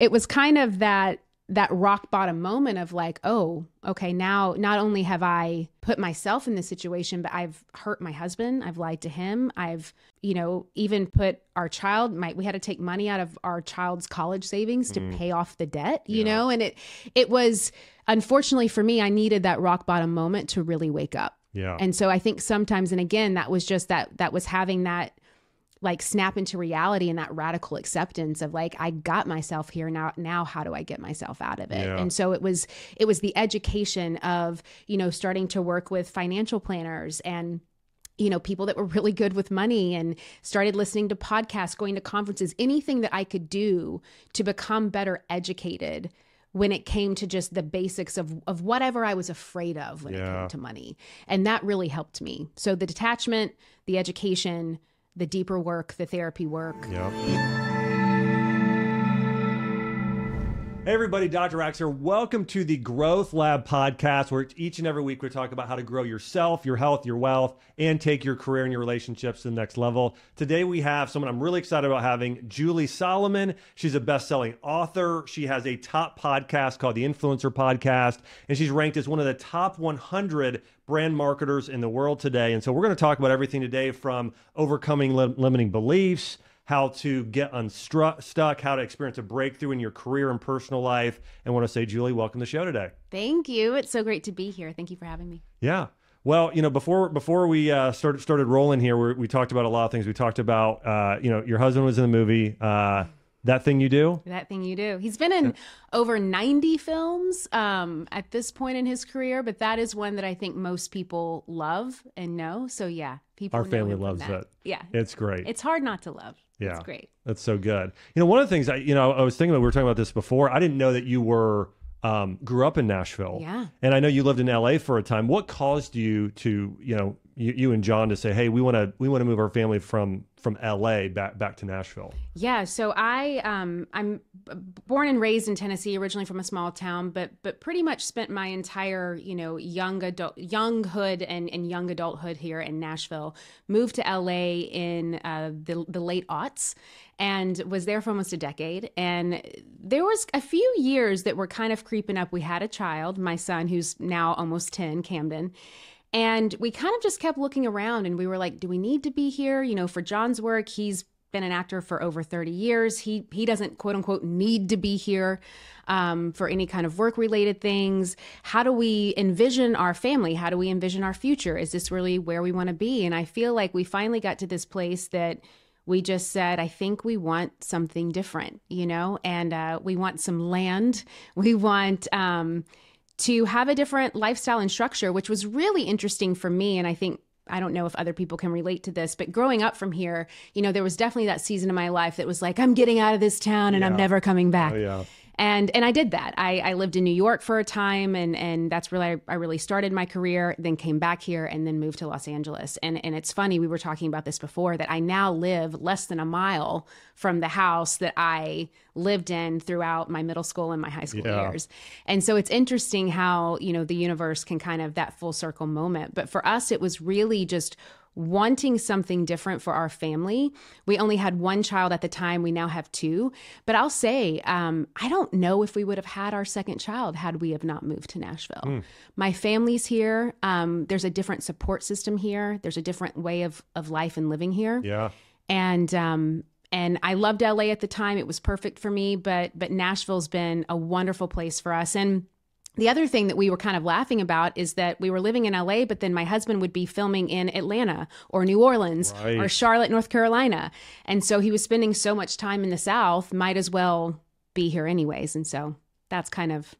it was kind of that that rock bottom moment of like, oh, okay, now not only have I put myself in this situation, but I've hurt my husband, I've lied to him, I've, you know, even put our child, my, we had to take money out of our child's college savings to mm. pay off the debt, you Yeah. know, and it it was unfortunately for me, I needed that rock bottom moment to really wake up. Yeah. And so I think sometimes, and again, that was just that, that was having that like snap into reality and that radical acceptance of like, I got myself here now, now how do I get myself out of it? Yeah. And so it was, it was the education of, you know, starting to work with financial planners and, you know, people that were really good with money and started listening to podcasts, going to conferences, anything that I could do to become better educated when it came to just the basics of, of whatever I was afraid of when it came to money. And that really helped me. So the detachment, the education, the deeper work, the therapy work. Yep. Hey everybody, Dr. Axe here. Welcome to the Growth Lab podcast, where each and every week we talk about how to grow yourself, your health, your wealth, and take your career and your relationships to the next level. Today we have someone I'm really excited about having, Julie Solomon. She's a best-selling author. She has a top podcast called the Influencer Podcast, and she's ranked as one of the top 100 brand marketers in the world today. And so we're going to talk about everything today from overcoming lim- limiting beliefs how to get unstuck, how to experience a breakthrough in your career and personal life. And want to say, Julie, welcome to the show today. Thank you. It's so great to be here. Thank you for having me. Yeah. Well, you know, before before we uh, started started rolling here, we, we talked about a lot of things. We talked about, uh, you know, your husband was in the movie. Uh, that thing you do. That thing you do. He's been in over 90 films um, at this point in his career, but that is one that I think most people love and know. So, yeah, people Our family loves that. it. Yeah. It's great. It's hard not to love. Yeah. It's great. That's so good. You know, one of the things I, you know, I was thinking about, we were talking about this before. I didn't know that you were, um, grew up in Nashville. Yeah. And I know you lived in LA for a time. What caused you to, you know, you, you and John to say, hey, we want to, we want to move our family from, from LA back, back to Nashville? Yeah, so I um I'm born and raised in Tennessee, originally from a small town, but but pretty much spent my entire you know young adult younghood and, and young adulthood here in Nashville. Moved to LA in uh, the the late aughts, and was there for almost a decade. And there was a few years that were kind of creeping up. We had a child, my son, who's now almost ten, Camden. And we kind of just kept looking around and we were like, do we need to be here? You know, for John's work, he's been an actor for over 30 years. He he doesn't quote unquote need to be here um, for any kind of work related things. How do we envision our family? How do we envision our future? Is this really where we want to be? And I feel like we finally got to this place that we just said, I think we want something different, you know, and uh, we want some land. We want um, to have a different lifestyle and structure, which was really interesting for me. And I think I don't know if other people can relate to this, but growing up from here, you know, there was definitely that season of my life that was like, I'm getting out of this town and I'm never coming back. Oh, yeah. And and I did that. I, I lived in New York for a time and and that's really I, I really started my career, then came back here and then moved to Los Angeles. And and it's funny, we were talking about this before that I now live less than a mile from the house that I lived in throughout my middle school and my high school Yeah. years. And so it's interesting how, you know, the universe can kind of that full circle moment. But for us, it was really just wanting something different for our family. We only had one child at the time. We now have two. But I'll say, um, I don't know if we would have had our second child had we have not moved to Nashville. My family's here. Um, there's a different support system here. There's a different way of, of life and living here Yeah. and um and I loved LA at the time. It was perfect for me, but but Nashville's been a wonderful place for us. And the other thing that we were kind of laughing about is that we were living in LA, but then my husband would be filming in Atlanta or New Orleans Right. or Charlotte, North Carolina. And so he was spending so much time in the South, might as well be here anyways. And so that's kind of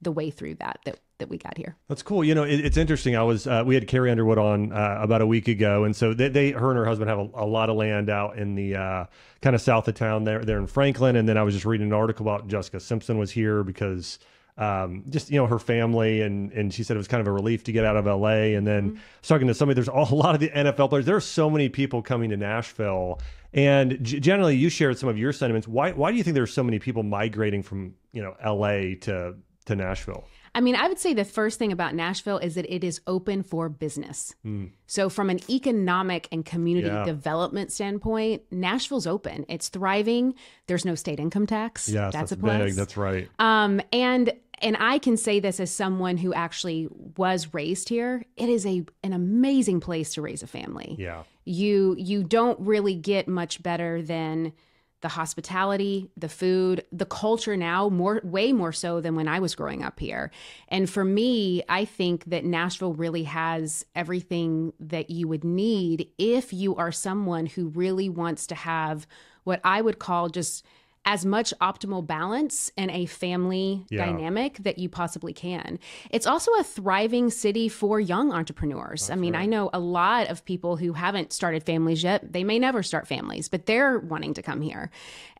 the way through that that that we got here. That's cool. You know, it, it's interesting. I was uh, we had Carrie Underwood on uh, about a week ago, and so they, they her and her husband have a, a lot of land out in the uh, kind of south of town there. They're in Franklin, and then I was just reading an article about Jessica Simpson was here because um, just you know her family, and and she said it was kind of a relief to get out of L.A. And then was talking to somebody. There's a lot of the NFL players. There are so many people coming to Nashville. And g- generally, you shared some of your sentiments. Why, why do you think there's so many people migrating from you know L.A. to to Nashville? I mean, I would say the first thing about Nashville is that it is open for business. Mm. So, from an economic and community yeah. development standpoint, Nashville's open. It's thriving. There's no state income tax. Yes, that's, that's a plus. big. That's right. Um, and and I can say this as someone who actually was raised here. It is a an amazing place to raise a family. Yeah. You you don't really get much better than the hospitality, the food, the culture now more way more so than when I was growing up here. And for me, I think that Nashville really has everything that you would need if you are someone who really wants to have what I would call just as much optimal balance and a family yeah. dynamic that you possibly can. It's also a thriving city for young entrepreneurs. That's I mean, right. I know a lot of people who haven't started families yet. They may never start families, but they're wanting to come here.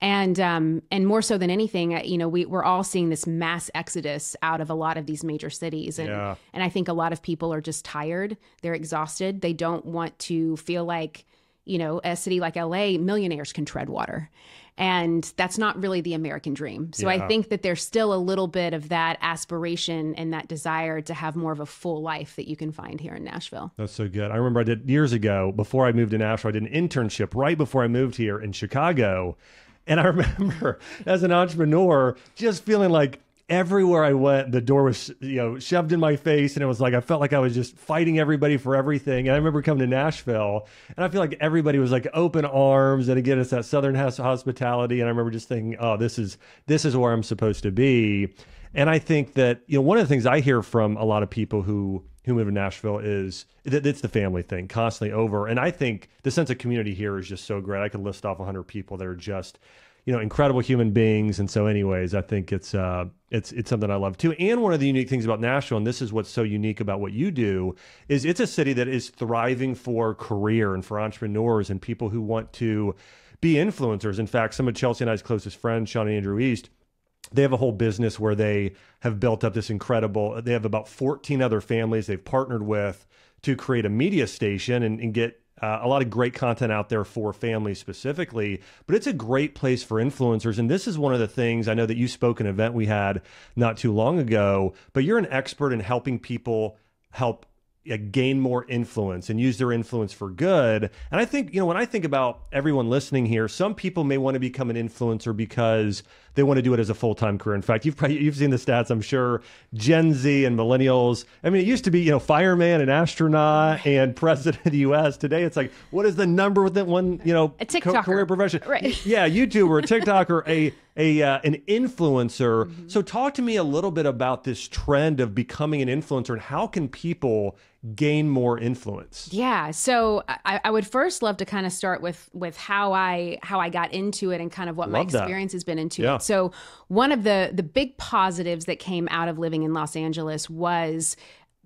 And um, and more so than anything, uh, you know, we, we're all seeing this mass exodus out of a lot of these major cities. And, yeah. and I think a lot of people are just tired. They're exhausted. They don't want to feel like, you know, a city like LA, millionaires can tread water. And that's not really the American dream. So yeah. I think that there's still a little bit of that aspiration and that desire to have more of a full life that you can find here in Nashville. That's so good. I remember I did years ago, before I moved to Nashville, I did an internship right before I moved here in Chicago. And I remember as an entrepreneur just feeling like everywhere I went, the door was you know shoved in my face, and it was like I felt like I was just fighting everybody for everything. And I remember coming to Nashville, and I feel like everybody was like open arms, and again, it's that Southern hospitality. And I remember just thinking, oh, this is this is where I'm supposed to be. And I think that you know one of the things I hear from a lot of people who who move to Nashville is that it's the family thing constantly over. And I think the sense of community here is just so great. I could list off 100 people that are just you know incredible human beings. And so anyways i think it's uh it's it's something i love too. And one of the unique things about nashville and this is what's so unique about what you do is it's a city that is thriving for career and for entrepreneurs and people who want to be influencers. In fact some of chelsea and i's closest friends shawn and andrew east they have a whole business where they have built up this incredible they have about 14 other families they've partnered with to create a media station and, and get uh, a lot of great content out there for families specifically, but it's a great place for influencers. And this is one of the things I know that you spoke an event we had not too long ago, but you're an expert in helping people help uh, gain more influence and use their influence for good. And I think, you know, when I think about everyone listening here, some people may want to become an influencer because they want to do it as a full time career. In fact, you've probably, you've seen the stats, I'm sure. Gen Z and millennials. I mean, it used to be you know fireman and astronaut and president of the U.S. Today, it's like what is the number with that one you know a TikToker. career profession? Right. Yeah, YouTuber, TikToker, a a uh, an influencer. Mm-hmm. So talk to me a little bit about this trend of becoming an influencer and how can people gain more influence? Yeah. So I, I would first love to kind of start with with how I how I got into it and kind of what love my experience that. has been into yeah. it. So one of the the big positives that came out of living in Los Angeles was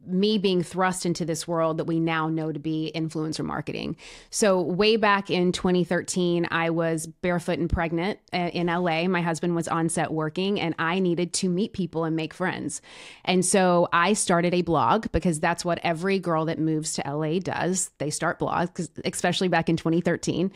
me being thrust into this world that we now know to be influencer marketing. So, way back in 2013, I was barefoot and pregnant uh, in LA. My husband was on set working, and I needed to meet people and make friends. And so, I started a blog because that's what every girl that moves to LA does. They start blogs, especially back in 2013.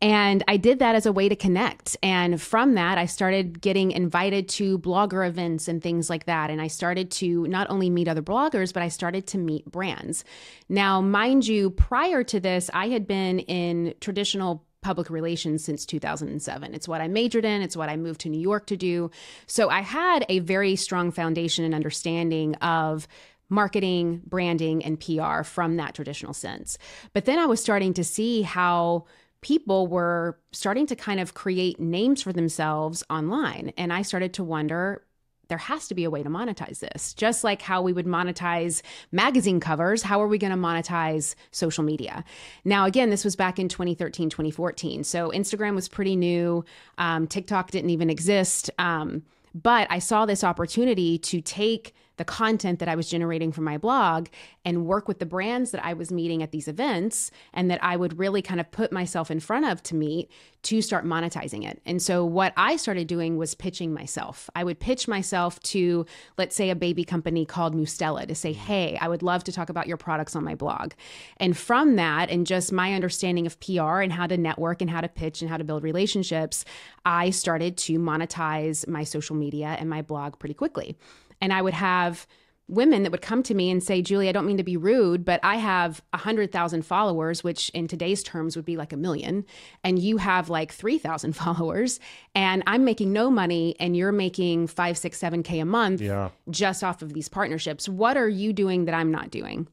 And I did that as a way to connect. And from that, I started getting invited to blogger events and things like that. And I started to not only meet other bloggers, but I started to meet brands. Now, mind you, prior to this, I had been in traditional public relations since 2007. It's what I majored in, it's what I moved to New York to do. So I had a very strong foundation and understanding of marketing, branding, and PR from that traditional sense. But then I was starting to see how people were starting to kind of create names for themselves online. And I started to wonder there has to be a way to monetize this. Just like how we would monetize magazine covers, how are we going to monetize social media? Now, again, this was back in 2013, 2014. So Instagram was pretty new, um, TikTok didn't even exist. Um, but I saw this opportunity to take the content that I was generating from my blog and work with the brands that I was meeting at these events and that I would really kind of put myself in front of to meet to start monetizing it. And so what I started doing was pitching myself. I would pitch myself to, let's say, a baby company called Mustela to say, hey, I would love to talk about your products on my blog. And from that, and just my understanding of PR and how to network and how to pitch and how to build relationships, I started to monetize my social media and my blog pretty quickly and I would have women that would come to me and say, Julie, I don't mean to be rude, but I have 100,000 followers, which in today's terms would be like a million, and you have like 3,000 followers, and I'm making no money, and you're making five, six, seven K a month Yeah. just off of these partnerships. What are you doing that I'm not doing?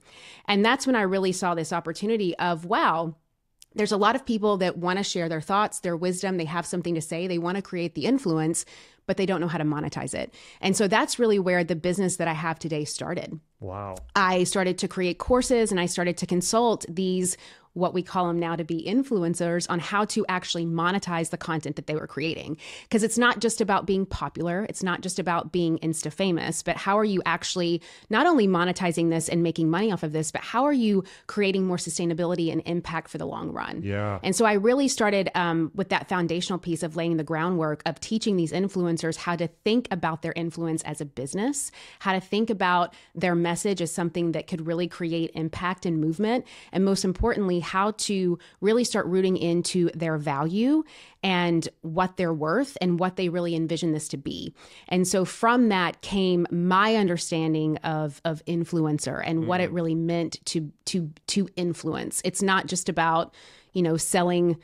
And that's when I really saw this opportunity of, wow, there's a lot of people that want to share their thoughts, their wisdom, they have something to say, they want to create the influence, but they don't know how to monetize it. And so that's really where the business that I have today started. Wow. I started to create courses and I started to consult these what we call them now to be influencers on how to actually monetize the content that they were creating. Because it's not just about being popular, it's not just about being insta famous, but how are you actually not only monetizing this and making money off of this, but how are you creating more sustainability and impact for the long run? Yeah. And so I really started um, with that foundational piece of laying the groundwork of teaching these influencers how to think about their influence as a business, how to think about their message as something that could really create impact and movement, and most importantly, how to really start rooting into their value and what they're worth and what they really envision this to be. And so from that came my understanding of of influencer and what it mm. really meant to to to influence. It's not just about, you know, selling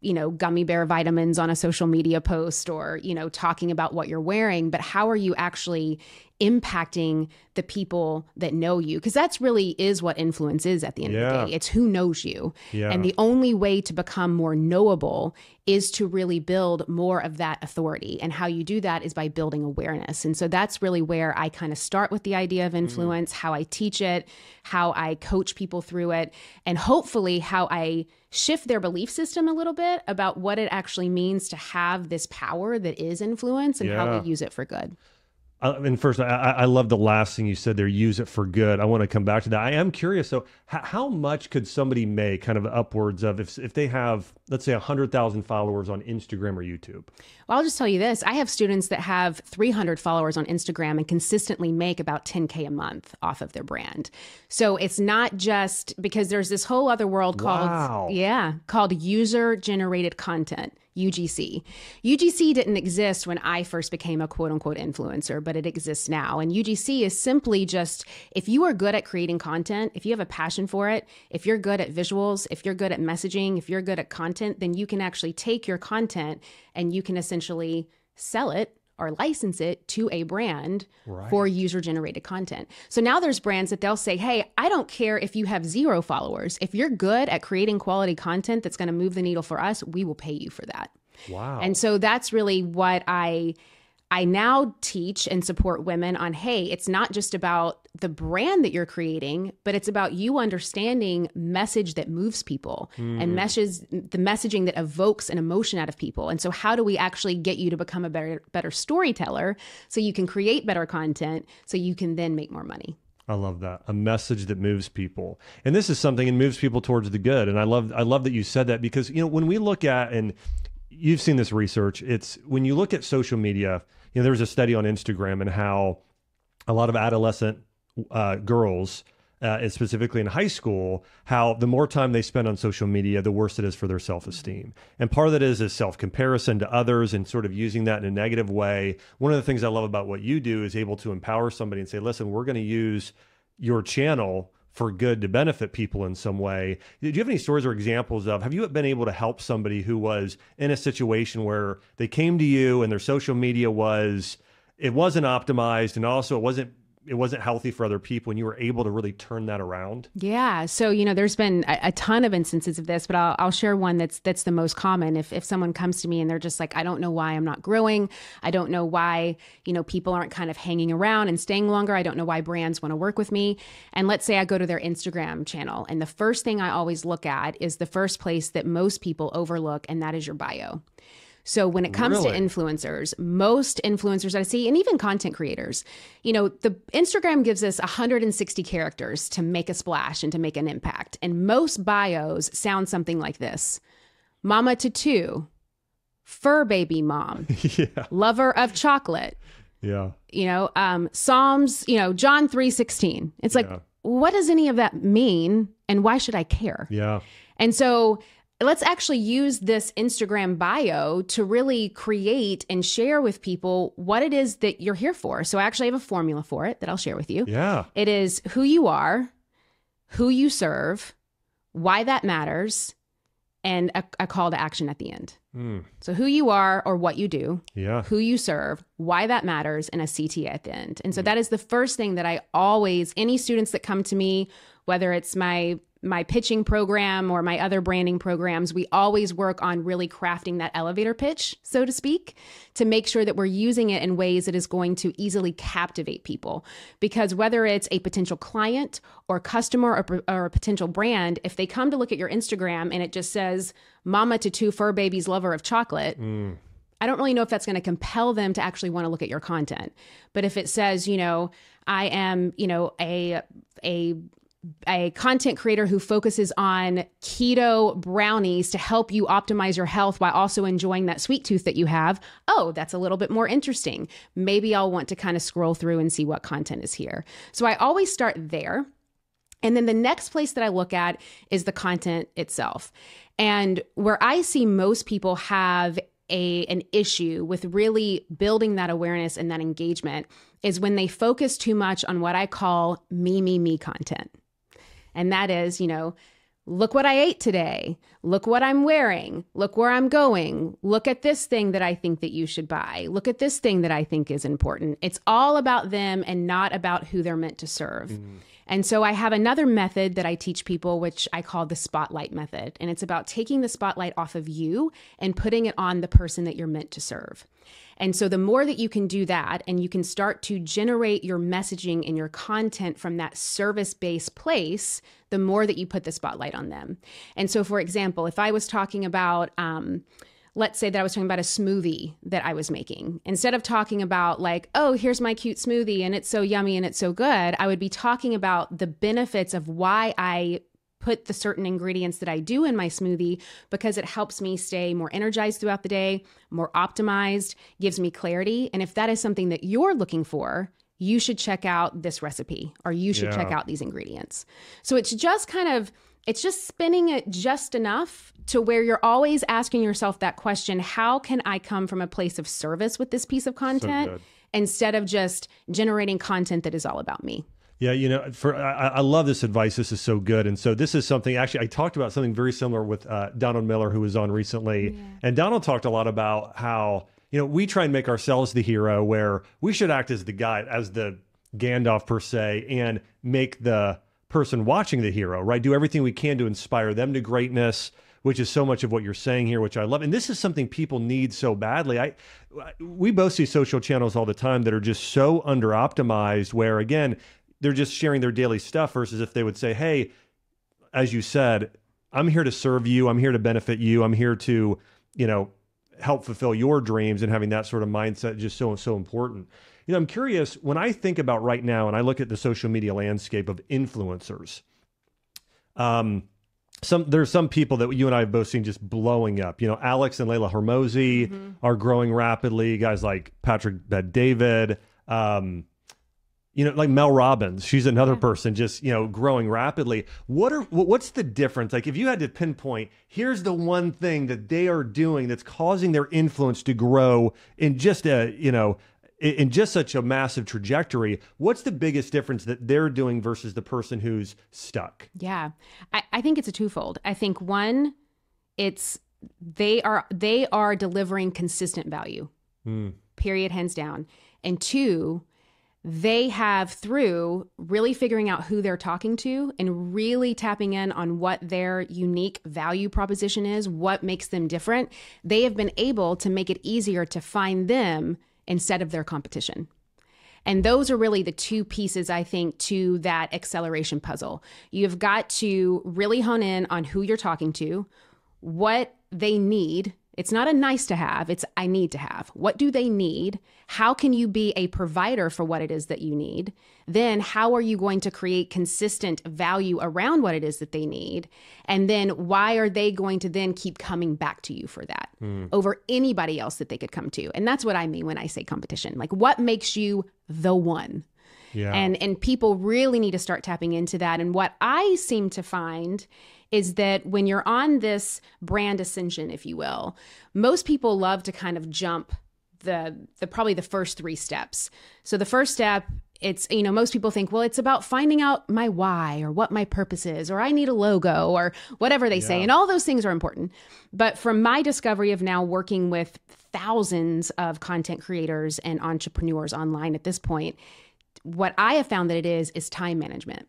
you know, gummy bear vitamins on a social media post or, you know, talking about what you're wearing, but how are you actually impacting the people that know you? Because that's really is what influence is at the end of the day. It's who knows you. Yeah. And the only way to become more knowable is to really build more of that authority. And how you do that is by building awareness. And so that's really where I kind of start with the idea of mm-hmm. influence, how I teach it, how I coach people through it, and hopefully how I shift their belief system a little bit about what it actually means to have this power that is influence and how Yeah. we use it for good. Uh, and first, I, I I love the last thing you said there. Use it for good. I want to come back to that. I am curious. So, h- how much could somebody make, kind of upwards of, if if they have, let's say, hundred thousand followers on Instagram or YouTube? Well, I'll just tell you this. I have students that have 300 followers on Instagram and consistently make about 10K a month off of their brand. So it's not just because there's this whole other world called, Wow. yeah, called user generated content. UGC. UGC didn't exist when I first became a quote unquote influencer, but it exists now. And UGC is simply just if you are good at creating content, if you have a passion for it, if you're good at visuals, if you're good at messaging, if you're good at content, then you can actually take your content and you can essentially sell it or license it to a brand for user generated content. So now there's brands that they'll say, Hey, I don't care if you have zero followers. If you're good at creating quality content that's going to move the needle for us, we will pay you for that. Wow. And so that's really what I I now teach and support women on hey, it's not just about the brand that you're creating, but it's about you understanding message that moves people and hmm. meshes the messaging that evokes an emotion out of people. And so how do we actually get you to become a better better storyteller so you can create better content so you can then make more money? I love that. A message that moves people. And this is something and moves people towards the good. And I love I love that you said that because you know when we look at and you've seen this research, it's when you look at social media, you know there was a study on Instagram and how a lot of adolescent uh, girls uh, specifically in high school, how the more time they spend on social media, the worse it is for their self esteem. And part of that is is self comparison to others and sort of using that in a negative way. One of the things I love about what you do is able to empower somebody and say, listen, we're going to use your channel for good to benefit people in some way. Do you have any stories or examples of have you been able to help somebody who was in a situation where they came to you and their social media was it wasn't optimized and also it wasn't it wasn't healthy for other people and you were able to really turn that around? Yeah. So, you know, there's been a, a ton of instances of this, but I'll, I'll share one that's that's the most common. If if someone comes to me and they're just like, I don't know why I'm not growing. I don't know why, you know, people aren't kind of hanging around and staying longer. I don't know why brands want to work with me. And let's say I go to their Instagram channel and the first thing I always look at is the first place that most people overlook, and that is your bio. So when it comes Really? to influencers, most influencers that I see, and even content creators, you know, the Instagram gives us 160 characters to make a splash and to make an impact. And most bios sound something like this Mama to two, fur baby mom, yeah. lover of chocolate, Yeah. you know, um, Psalms, you know, John 3:16. It's like, Yeah. what does any of that mean? And why should I care? Yeah. And so let's actually use this Instagram bio to really create and share with people what it is that you're here for. So I actually have a formula for it that I'll share with you. Yeah. It is who you are, who you serve, why that matters, and a, a call to action at the end. Mm. So who you are or what you do, Yeah. who you serve, why that matters, and a CTA at the end. And so that is the first thing that I always, any students that come to me, whether it's my my pitching program or my other branding programs, we always work on really crafting that elevator pitch, so to speak, to make sure that we're using it in ways that is going to easily captivate people. Because whether it's a potential client or customer or, or a potential brand, if they come to look at your Instagram and it just says, Mama to two fur babies, lover of chocolate, I don't really know if that's going to compel them to actually want to look at your content. But if it says, you know, I am, you know, a a a content creator who focuses on keto brownies to help you optimize your health while also enjoying that sweet tooth that you have. Oh, that's a little bit more interesting. Maybe I'll want to kind of scroll through and see what content is here. So I always start there. And then the next place that I look at is the content itself. And where I see most people have a an issue with really building that awareness and that engagement is when they focus too much on what I call me me me content. And that is, you know, look what I ate today. Look what I'm wearing. Look where I'm going. Look at this thing that I think that you should buy. Look at this thing that I think is important. It's all about them and not about who they're meant to serve. Mm. And so I have another method that I teach people, which I call the spotlight method. And it's about taking the spotlight off of you and putting it on the person that you're meant to serve. And so the more that you can do that and you can start to generate your messaging and your content from that service based place, the more that you put the spotlight on them. And so, for example, if I was talking about, um, let's say that I was talking about a smoothie that I was making. Instead of talking about, like, oh, here's my cute smoothie and it's so yummy and it's so good, I would be talking about the benefits of why I put the certain ingredients that I do in my smoothie because it helps me stay more energized throughout the day, more optimized, gives me clarity. And if that is something that you're looking for, you should check out this recipe or you should check out these ingredients. So it's just kind of it's just spinning it just enough to where you're always asking yourself that question, how can I come from a place of service with this piece of content good. instead of just generating content that is all about me? Yeah, you know, for I, I love this advice. This is so good, and so this is something. Actually, I talked about something very similar with uh, Donald Miller, who was on recently, and Donald talked a lot about how you know we try and make ourselves the hero, where we should act as the guy, as the Gandalf per se, and make the person watching the hero, right? Do everything we can to inspire them to greatness, which is so much of what you're saying here, which I love. And this is something people need so badly. I we both see social channels all the time that are just so under optimized where again, they're just sharing their daily stuff versus if they would say, "Hey, as you said, I'm here to serve you. I'm here to benefit you. I'm here to, you know, help fulfill your dreams and having that sort of mindset just so so important. You know, I'm curious when I think about right now and I look at the social media landscape of influencers. Um some there's some people that you and I have both seen just blowing up. You know, Alex and Leila Hormozi are growing rapidly. Guys like Patrick Bet-David, um, you know, like Mel Robbins, she's another person just you know growing rapidly. What are what's the difference? Like, if you had to pinpoint, here's the one thing that they are doing that's causing their influence to grow in just a you know in, just such a massive trajectory. What's the biggest difference that they're doing versus the person who's stuck? Yeah. I, I think it's a twofold. I think one, it's they are they are delivering consistent value. Hmm. Period, hands down. And two, they have through really figuring out who they're talking to and really tapping in on what their unique value proposition is, what makes them different, they have been able to make it easier to find them instead of their competition. And those are really the two pieces, I think, to that acceleration puzzle. You've got to really hone in on who you're talking to, what they need. It's not a nice to have, it's I need to have. What do they need? How can you be a provider for what it is that you need? Then, how are you going to create consistent value around what it is that they need? And then, why are they going to then keep coming back to you for that hmm. over anybody else that they could come to? And that's what I mean when I say competition. Like, what makes you the one? Yeah. And and people really need to start tapping into that. And what I seem to find is that when you're on this brand ascension, if you will, most people love to kind of jump the the probably the first three steps. So the first step it's you know most people think well it's about finding out my why or what my purpose is or i need a logo or whatever they say and all those things are important but from my discovery of now working with thousands of content creators and entrepreneurs online at this point what i have found that it is is time management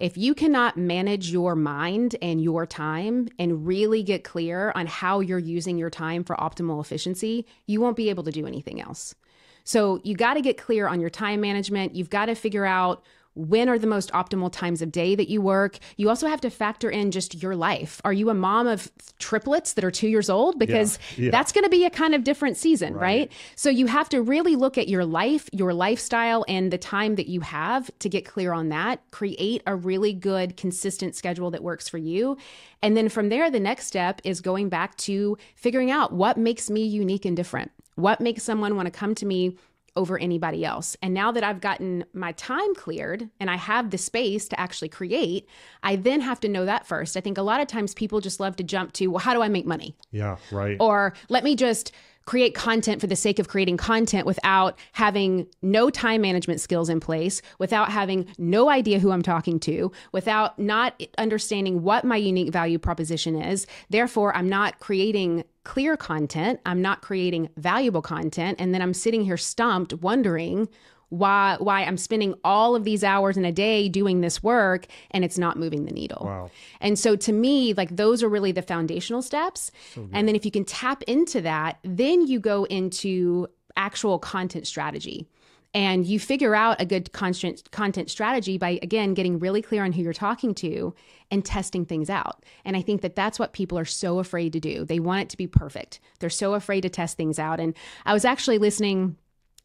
if you cannot manage your mind and your time and really get clear on how you're using your time for optimal efficiency, you won't be able to do anything else. So you got to get clear on your time management. You've got to figure out when are the most optimal times of day that you work. You also have to factor in just your life. Are you a mom of triplets that are two years old? Because Yeah, yeah. that's going to be a kind of different season, Right. right? So you have to really look at your life, your lifestyle, and the time that you have to get clear on that. Create a really good, consistent schedule that works for you. And then from there, the next step is going back to figuring out what makes me unique and different. What makes someone want to come to me over anybody else. And now that I've gotten my time cleared and I have the space to actually create, I then have to know that first. I think a lot of times people just love to jump to, well, how do I make money? Yeah, right. or let me just create content for the sake of creating content without having no time management skills in place, without having no idea who I'm talking to, without not understanding what my unique value proposition is. Therefore, I'm not creating clear content, I'm not creating valuable content, and then I'm sitting here stumped wondering why why I'm spending all of these hours in a day doing this work and it's not moving the needle. Wow. And so to me, like those are really the foundational steps. and then if you can tap into that, then you go into actual content strategy. And you figure out a good content content strategy by again getting really clear on who you're talking to and testing things out. And I think that that's what people are so afraid to do. They want it to be perfect. They're so afraid to test things out. And I was actually listening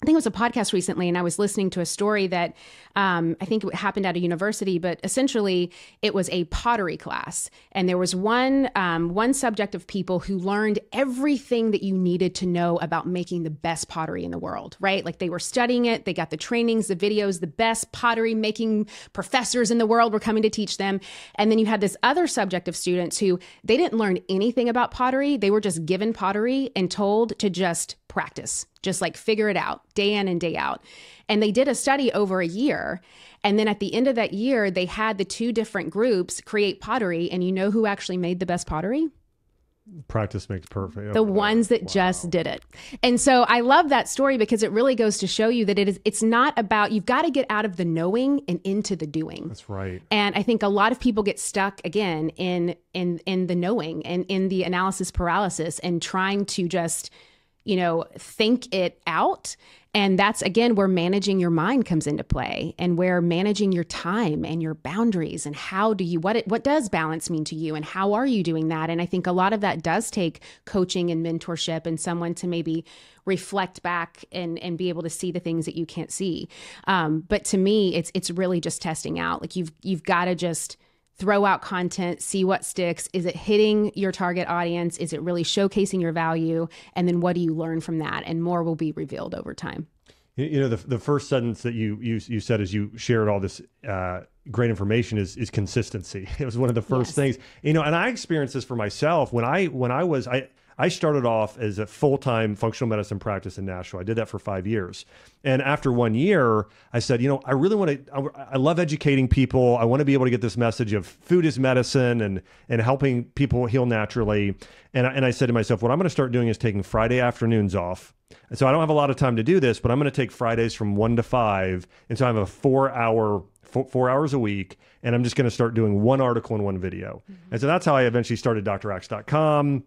I think it was a podcast recently, and I was listening to a story that um, I think it happened at a university, but essentially it was a pottery class, and there was one um, one subject of people who learned everything that you needed to know about making the best pottery in the world. Right, like they were studying it, they got the trainings, the videos, the best pottery making professors in the world were coming to teach them, and then you had this other subject of students who they didn't learn anything about pottery; they were just given pottery and told to just practice, just like figure it out day in and day out. And they did a study over a year. And then at the end of that year, they had the two different groups create pottery. And you know who actually made the best pottery? Practice makes perfect. The ones that just did it. And so I love that story because it really goes to show you that it is it's not about you've got to get out of the knowing and into the doing. That's right. And I think a lot of people get stuck again in in in the knowing and in the analysis paralysis and trying to just you know think it out. And that's again where managing your mind comes into play and where managing your time and your boundaries and how do you what it what does balance mean to you and how are you doing that? And i think a lot of that does take coaching and mentorship and someone to maybe reflect back and and be able to see the things that you can't see. Um, but to me it's it's really just testing out. Like you've you've got to just throw out content, see what sticks. Is it hitting your target audience? Is it really showcasing your value? And then what do you learn from that? And more will be revealed over time. You- know, the, the first sentence that you, you you said as you shared all this uh, great information is is consistency. It was one of the first Yes. things. You know, and I experienced this for myself when I when I was I I started off as a full time functional medicine practice in Nashville. I did that for five years, and after one year, I said, you know, I really want to. I, I love educating people. I want to be able to get this message of food is medicine and and helping people heal naturally. And I, and I said to myself, what I'm going to start doing is taking Friday afternoons off. And so I don't have a lot of time to do this, but I'm going to take Fridays from one to five, and so I have a four hour four, four hours a week, and I'm just going to start doing one article and one video. Mm-hmm. And so that's how I eventually started DrAxe.com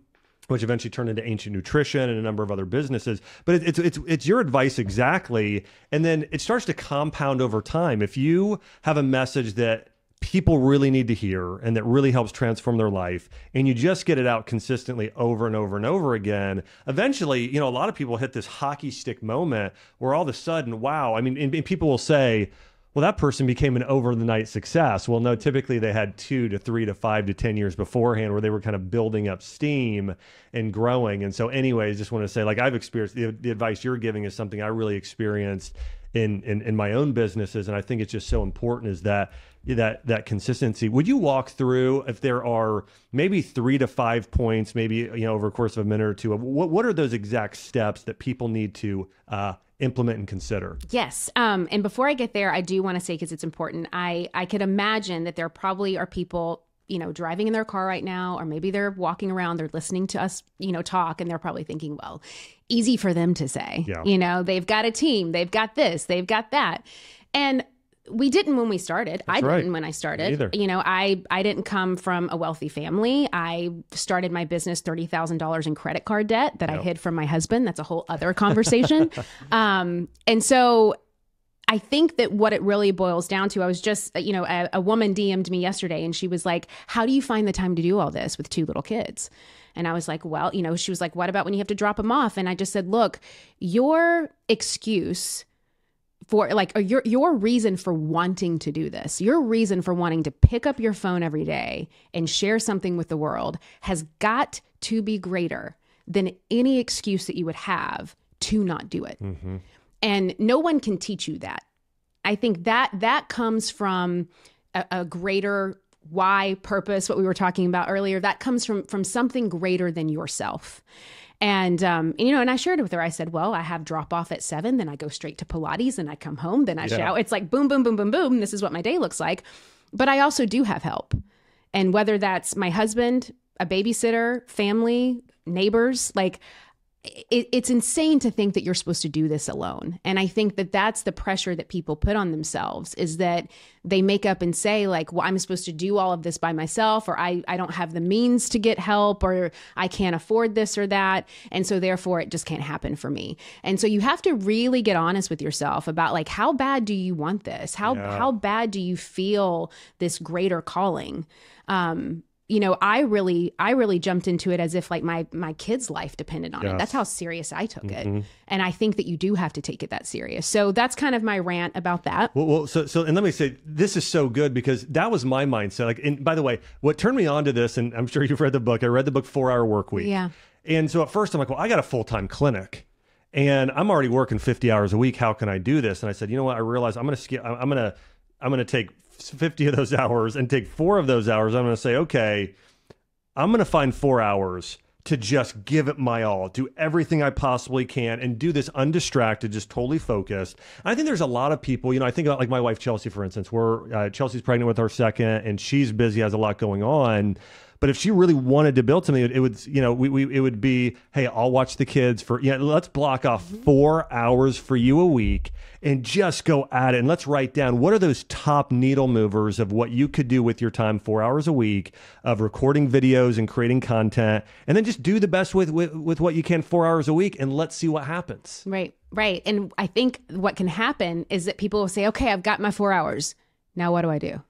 which eventually turned into Ancient Nutrition and a number of other businesses. But it, it's it's it's your advice exactly, and then it starts to compound over time. If you have a message that people really need to hear and that really helps transform their life and you just get it out consistently over and over and over again eventually you know a lot of people hit this hockey stick moment where all of a sudden wow i mean and, and people will say well, that person became an over the night success. Well, no, typically they had two to three to five to 10 years beforehand where they were kind of building up steam and growing. And so, anyways, just want to say, like, I've experienced the, the advice you're giving is something I really experienced in, in in my own businesses, and I think it's just so important is that that that consistency. Would you walk through if there are maybe three to five points, maybe you know over a course of a minute or two? What what are those exact steps that people need to uh, implement and consider? Yes. Um, and before I get there, I do want to say because it's important. I I could imagine that there probably are people you know driving in their car right now or maybe they're walking around they're listening to us you know talk and they're probably thinking well easy for them to say Yeah. you know they've got a team they've got this they've got that and we didn't when we started i right. didn't when i started Neither. you know i i didn't come from a wealthy family i started my business $30000 in credit card debt that i hid from my husband that's a whole other conversation um and so I think that what it really boils down to, I was just, you know, a, a woman DM'd me yesterday and she was like, How do you find the time to do all this with two little kids? And I was like, Well, you know, she was like, What about when you have to drop them off? And I just said, Look, your excuse for like uh, your your reason for wanting to do this your reason for wanting to pick up your phone every day and share something with the world has got to be greater than any excuse that you would have to not do it. Mm-hmm. And no one can teach you that. I think that that comes from a, a greater why purpose what we were talking about earlier that comes from from something greater than yourself and um, you know, and I shared it with her. I said, "Well, I have drop off at seven, then I go straight to Pilates, and I come home, then I Yeah. shower. It's like boom, boom, boom, boom, boom. This is what my day looks like. But I also do have help, and whether that's my husband, a babysitter, family, neighbors, like it, it's insane to think that you're supposed to do this alone. And I think that that's the pressure that people put on themselves is that they make up and say like, well, I'm supposed to do all of this by myself, or I, I don't have the means to get help, or I can't afford this or that. And so therefore it just can't happen for me. And so you have to really get honest with yourself about like, how bad do you want this? How, Yeah. how bad do you feel this greater calling? Um, you know, I really, I really jumped into it as if like my my kid's life depended on it. That's how serious I took it, mm-hmm. and I think that you do have to take it that serious. So that's kind of my rant about that. Well, well, so so, and let me say, this is so good because that was my mindset. Like, and by the way, what turned me on to this, and I'm sure you've read the book. I read the book Four Hour Work Week. Yeah. And so at first I'm like, well, I got a full time clinic, and I'm already working 50 hours a week. How can I do this? And I said, you know what? I realized I'm going to skip. I'm going to I'm going to take 50 of those hours and take four of those hours. I'm going to say, okay, I'm going to find four hours to just give it my all, do everything I possibly can, and do this undistracted, just totally focused. I think there's a lot of people, you know, I think about like my wife, Chelsea, for instance, where uh, Chelsea's pregnant with her second and she's busy, has a lot going on. But if she really wanted to build something, it, it would, you know, we, we, it would be, hey, I'll watch the kids for, yeah, let's block off four hours for you a week and just go at it. And let's write down what are those top needle movers of what you could do with your time, four hours a week of recording videos and creating content. And then just do the best with, with, with what you can four hours a week and let's see what happens. Right, right. And I think what can happen is that people will say, "Okay, I've got my four hours. Now what do I do?"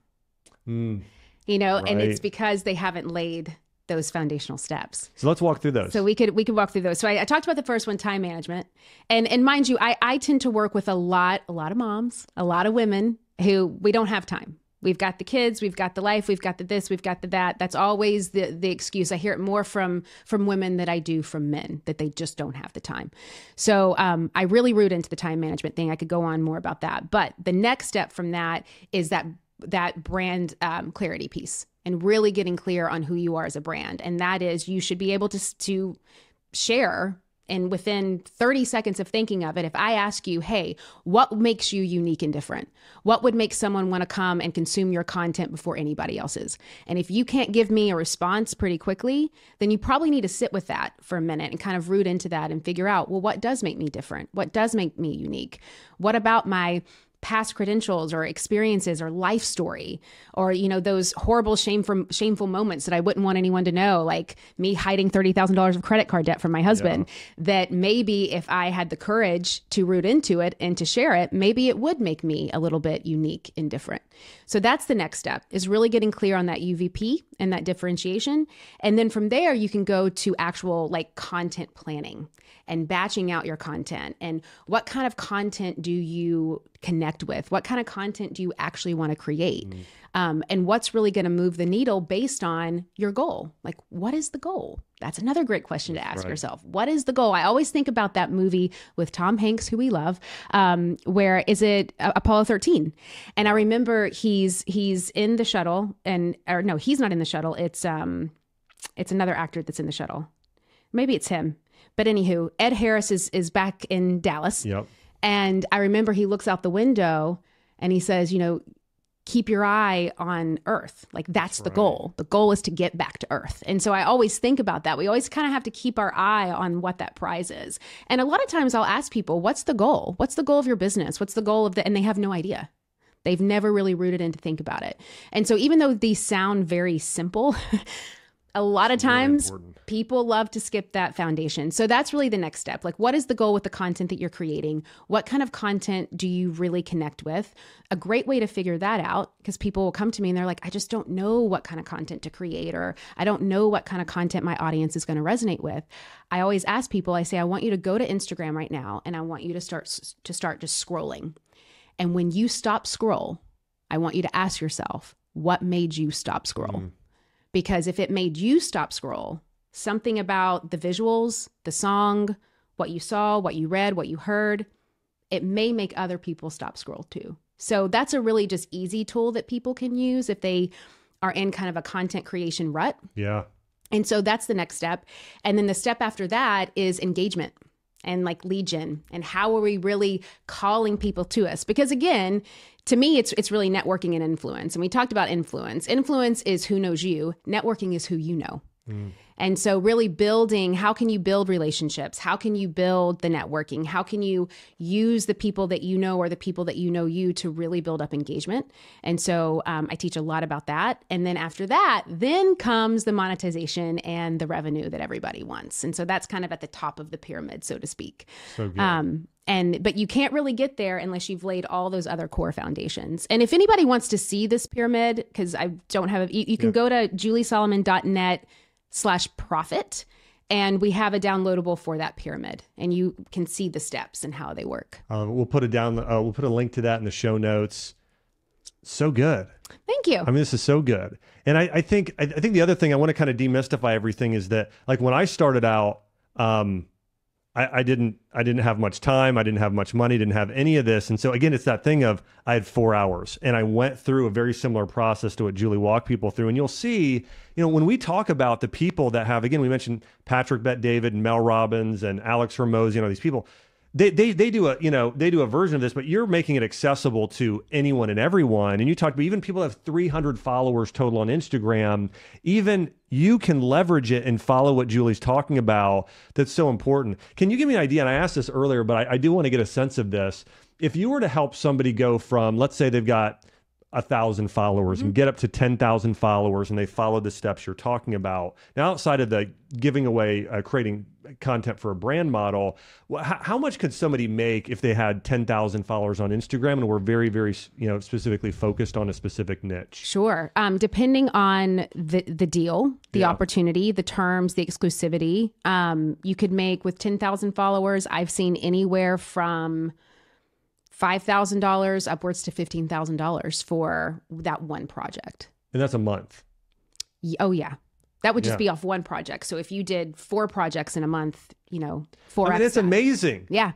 Mm. You know, and it's because they haven't laid those foundational steps. So let's walk through those. So we could we could walk through those. So I, I talked about the first one, time management, and and mind you, I I tend to work with a lot a lot of moms, a lot of women who we don't have time. We've got the kids, we've got the life, we've got the this, we've got the that. That's always the the excuse. I hear it more from from women that I do from men that they just don't have the time. So um, I really root into the time management thing. I could go on more about that, but the next step from that is that that brand um, clarity piece and really getting clear on who you are as a brand. And that is you should be able to to share and within 30 seconds of thinking of it, if I ask you, hey, what makes you unique and different? What would make someone want to come and consume your content before anybody else's? And if you can't give me a response pretty quickly, then you probably need to sit with that for a minute and kind of root into that and figure out, well, what does make me different? What does make me unique? What about my past credentials or experiences or life story or you know those horrible shameful shameful moments that I wouldn't want anyone to know like me hiding $30,000 of credit card debt from my husband that maybe if I had the courage to root into it and to share it maybe it would make me a little bit unique and different. So that's the next step is really getting clear on that UVP and that differentiation and then from there you can go to actual like content planning and batching out your content and what kind of content do you connect with? What kind of content do you actually want to create? Mm. Um, and what's really going to move the needle based on your goal? Like, what is the goal? That's another great question to ask right. yourself. What is the goal? I always think about that movie with Tom Hanks, who we love. Um, where is it? Uh, Apollo 13. And I remember he's he's in the shuttle, and or no, he's not in the shuttle. It's um, it's another actor that's in the shuttle. Maybe it's him. But anywho, Ed Harris is is back in Dallas. Yep. And I remember he looks out the window and he says, you know, keep your eye on earth. Like that's, the goal. The goal is to get back to earth. And so i always think about that. We always kind of have to keep our eye on what that prize is. And a lot of times i'll ask people what's the goal? What's the goal of your business? What's the goal of the and they have no idea. They've never really rooted in to think about it. And so even though these sound very simple a lot of times people love to skip that foundation. So that's really the next step. Like, what is the goal with the content that you're creating? What kind of content do you really connect with? A great way to figure that out, because people will come to me and they're like, I just don't know what kind of content to create, or I don't know what kind of content my audience is going to resonate with. I always ask people, I say, I want you to go to Instagram right now and I want you to start to start just scrolling. And when you stop scroll, I want you to ask yourself, what made you stop scroll? Mm because if it made you stop scroll, something about the visuals, the song, what you saw, what you read, what you heard, it may make other people stop scroll too. So that's a really just easy tool that people can use if they are in kind of a content creation rut. Yeah. And so that's the next step. And then the step after that is engagement and like legion and how are we really calling people to us? Because again to me it's it's really networking and influence. And we talked about influence. Influence is who knows you. Networking is who you know mm. and so really building how can you build relationships how can you build the networking how can you use the people that you know or the people that you know you to really build up engagement and so um, i teach a lot about that and then after that then comes the monetization and the revenue that everybody wants and so that's kind of at the top of the pyramid so to speak so good. Um, and but you can't really get there unless you've laid all those other core foundations and if anybody wants to see this pyramid because i don't have a, you, you can yeah. go to juliesolomon.net slash profit. And we have a downloadable for that pyramid and you can see the steps and how they work. Uh, we'll put a down uh, we'll put a link to that in the show notes. So good. Thank you. I mean this is so good. And i, I think I, I think the other thing i want to kind of demystify everything is that like when i started out um I, I, didn't I didn't have much time. I didn't have much money. Didn't have any of this. And so again, it's that thing of I had four hours, and I went through a very similar process to what Julie walked people through. And you'll see, you know, when we talk about the people that have, again, we mentioned Patrick Bet-David and Mel Robbins and Alex Hormozi, you know, these people they, they they do a you know they do a version of this, but you're making it accessible to anyone and everyone. And you talked about even people have 300 followers total on Instagram. Even you can leverage it and follow what Julie's talking about. That's so important. Can you give me an idea? And I asked this earlier, but I, I do want to get a sense of this. If you were to help somebody go from, let's say they've got a thousand followers mm-hmm. and get up to 10,000 followers and they follow the steps you're talking about. Now, outside of the giving away, uh, creating content for a brand model, how, how much could somebody make if they had 10,000 followers on Instagram and were very, very, you know, specifically focused on a specific niche? Sure. Um, depending on the, the deal, the yeah. opportunity, the terms, the exclusivity, um, you could make with 10,000 followers, I've seen anywhere from $5,000 upwards to $15,000 for that one project. And that's a month. Oh, yeah. That would just yeah. be off one project. So if you did four projects in a month, you know, four. I mean, it's amazing. Yeah.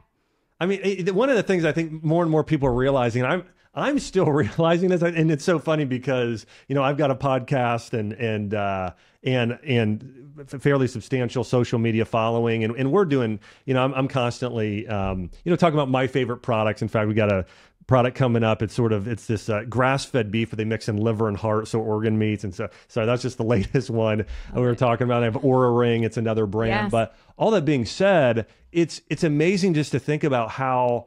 I mean, it, one of the things I think more and more people are realizing, and I'm I'm still realizing this, and it's so funny because you know I've got a podcast and and uh, and and fairly substantial social media following, and, and we're doing you know I'm, I'm constantly um, you know talking about my favorite products. In fact, we got a product coming up. It's sort of it's this uh, grass-fed beef that they mix in liver and heart, so organ meats. And so, sorry, that's just the latest one we were talking about. I have Oura Ring. It's another brand. Yes. But all that being said, it's it's amazing just to think about how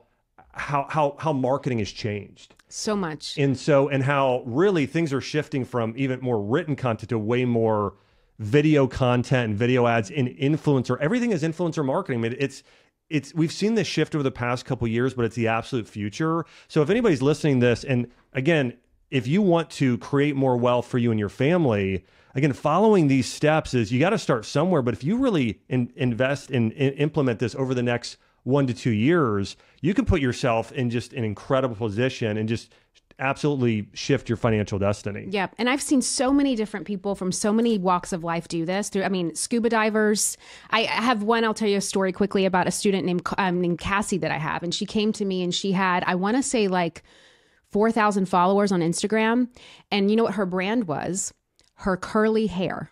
how how how marketing has changed so much. And so and how really things are shifting from even more written content to way more video content and video ads and influencer everything is influencer marketing. It's it's we've seen this shift over the past couple years but it's the absolute future. So if anybody's listening this and again if you want to create more wealth for you and your family again following these steps is you got to start somewhere. But if you really in, invest and in, implement this over the next one to two years, you can put yourself in just an incredible position and just absolutely shift your financial destiny. Yeah, and I've seen so many different people from so many walks of life do this. Through, I mean, scuba divers. I have one. I'll tell you a story quickly about a student named um, named Cassie that I have, and she came to me and she had I want to say like four thousand followers on Instagram, and you know what her brand was? Her curly hair.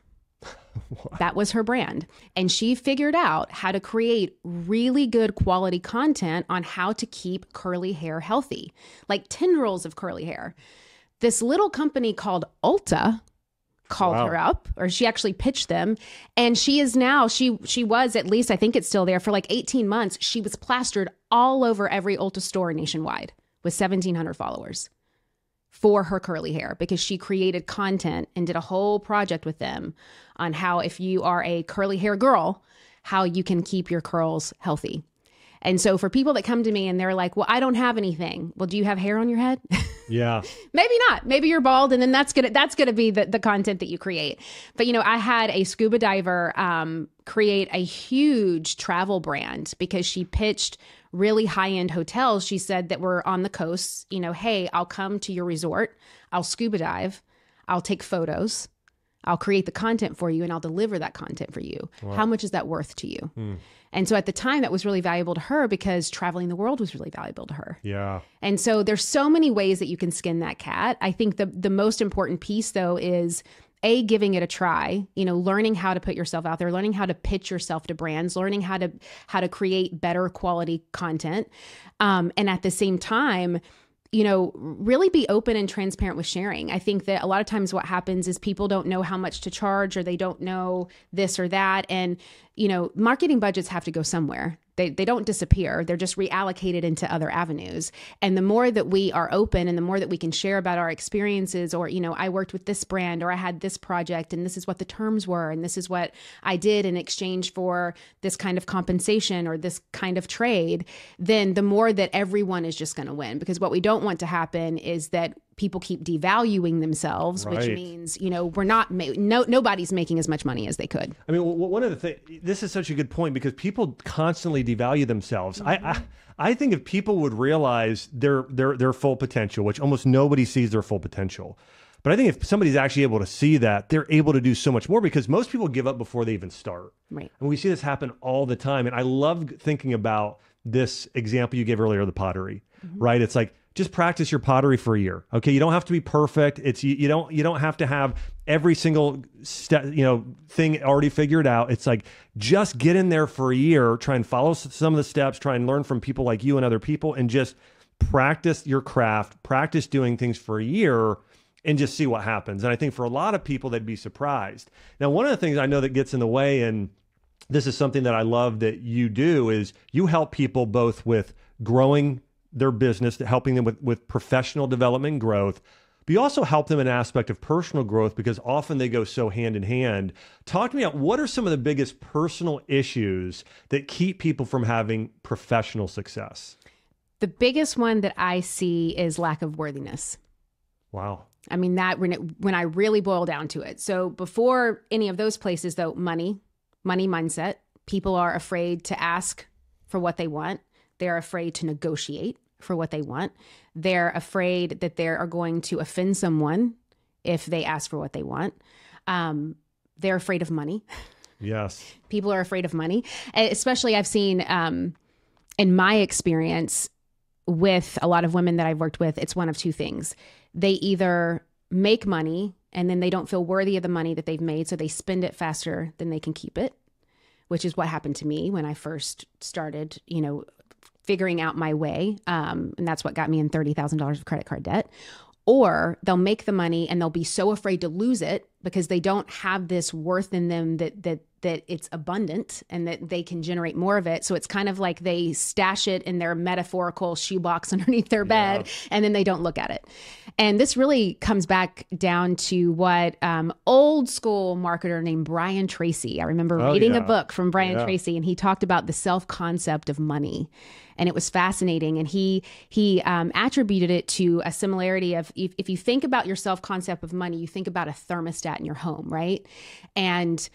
That was her brand. And she figured out how to create really good quality content on how to keep curly hair healthy, like tendrils of curly hair. This little company called Ulta called wow. her up or she actually pitched them and she is now she she was at least I think it's still there for like 18 months she was plastered all over every Ulta store nationwide with 1700 followers for her curly hair because she created content and did a whole project with them on how, if you are a curly hair girl, how you can keep your curls healthy. And so for people that come to me and they're like, "Well, I don't have anything." Well, do you have hair on your head? Yeah. Maybe not. Maybe you're bald and then that's going to that's going to be the the content that you create. But you know, I had a scuba diver um, create a huge travel brand because she pitched really high end hotels, she said that were on the coast, you know, hey, I'll come to your resort, I'll scuba dive, I'll take photos, I'll create the content for you, and I'll deliver that content for you. Wow. How much is that worth to you? Hmm. And so at the time, that was really valuable to her because traveling the world was really valuable to her. Yeah. And so there's so many ways that you can skin that cat. I think the the most important piece though is a giving it a try you know learning how to put yourself out there learning how to pitch yourself to brands learning how to how to create better quality content um, and at the same time you know, really be open and transparent with sharing. I think that a lot of times what happens is people don't know how much to charge or they don't know this or that. And, you know, marketing budgets have to go somewhere. They, they don't disappear. They're just reallocated into other avenues. And the more that we are open and the more that we can share about our experiences or you know i worked with this brand or i had this project and this is what the terms were and this is what i did in exchange for this kind of compensation or this kind of trade then the more that everyone is just going to win. Because what we don't want to happen is that people keep devaluing themselves, right. which means you know we're not ma- no nobody's making as much money as they could. I mean, one of the things this is such a good point because people constantly devalue themselves. Mm-hmm. I, I. I think if people would realize their their their full potential, which almost nobody sees their full potential. But I think if somebody's actually able to see that, they're able to do so much more because most people give up before they even start. Right. And we see this happen all the time. And I love thinking about this example you gave earlier, the pottery, mm-hmm. right? It's like just practice your pottery for a year. Okay, you don't have to be perfect. It's you, you don't you don't have to have every single step, you know, thing already figured out. It's like just get in there for a year, try and follow some of the steps, try and learn from people like you and other people and just practice your craft, practice doing things for a year and just see what happens. And I think for a lot of people they'd be surprised. Now, one of the things I know that gets in the way and this is something that I love that you do is you help people both with growing their business, helping them with, with professional development and growth. But you also help them in aspect of personal growth because often they go so hand in hand. Talk to me about what are some of the biggest personal issues that keep people from having professional success? The biggest one that I see is lack of worthiness. Wow. I mean that when it, when I really boil down to it. So before any of those places though, money, money mindset, people are afraid to ask for what they want. They're afraid to negotiate for what they want. They're afraid that they are going to offend someone if they ask for what they want. Um, they're afraid of money. Yes. People are afraid of money. Especially, I've seen um, in my experience with a lot of women that I've worked with, it's one of two things. They either make money and then they don't feel worthy of the money that they've made, so they spend it faster than they can keep it, which is what happened to me when I first started, you know, figuring out my way. Um, and that's what got me in $30,000 of credit card debt. Or they'll make the money and they'll be so afraid to lose it because they don't have this worth in them that that that it's abundant and that they can generate more of it. So it's kind of like they stash it in their metaphorical shoebox underneath their bed yeah. and then they don't look at it. And this really comes back down to what um, old school marketer named Brian Tracy. I remember oh, reading yeah. a book from Brian yeah. Tracy and he talked about the self concept of money and it was fascinating. And he he um, attributed it to a similarity of if, if you think about your self concept of money, you think about a thermostat in your home, right? And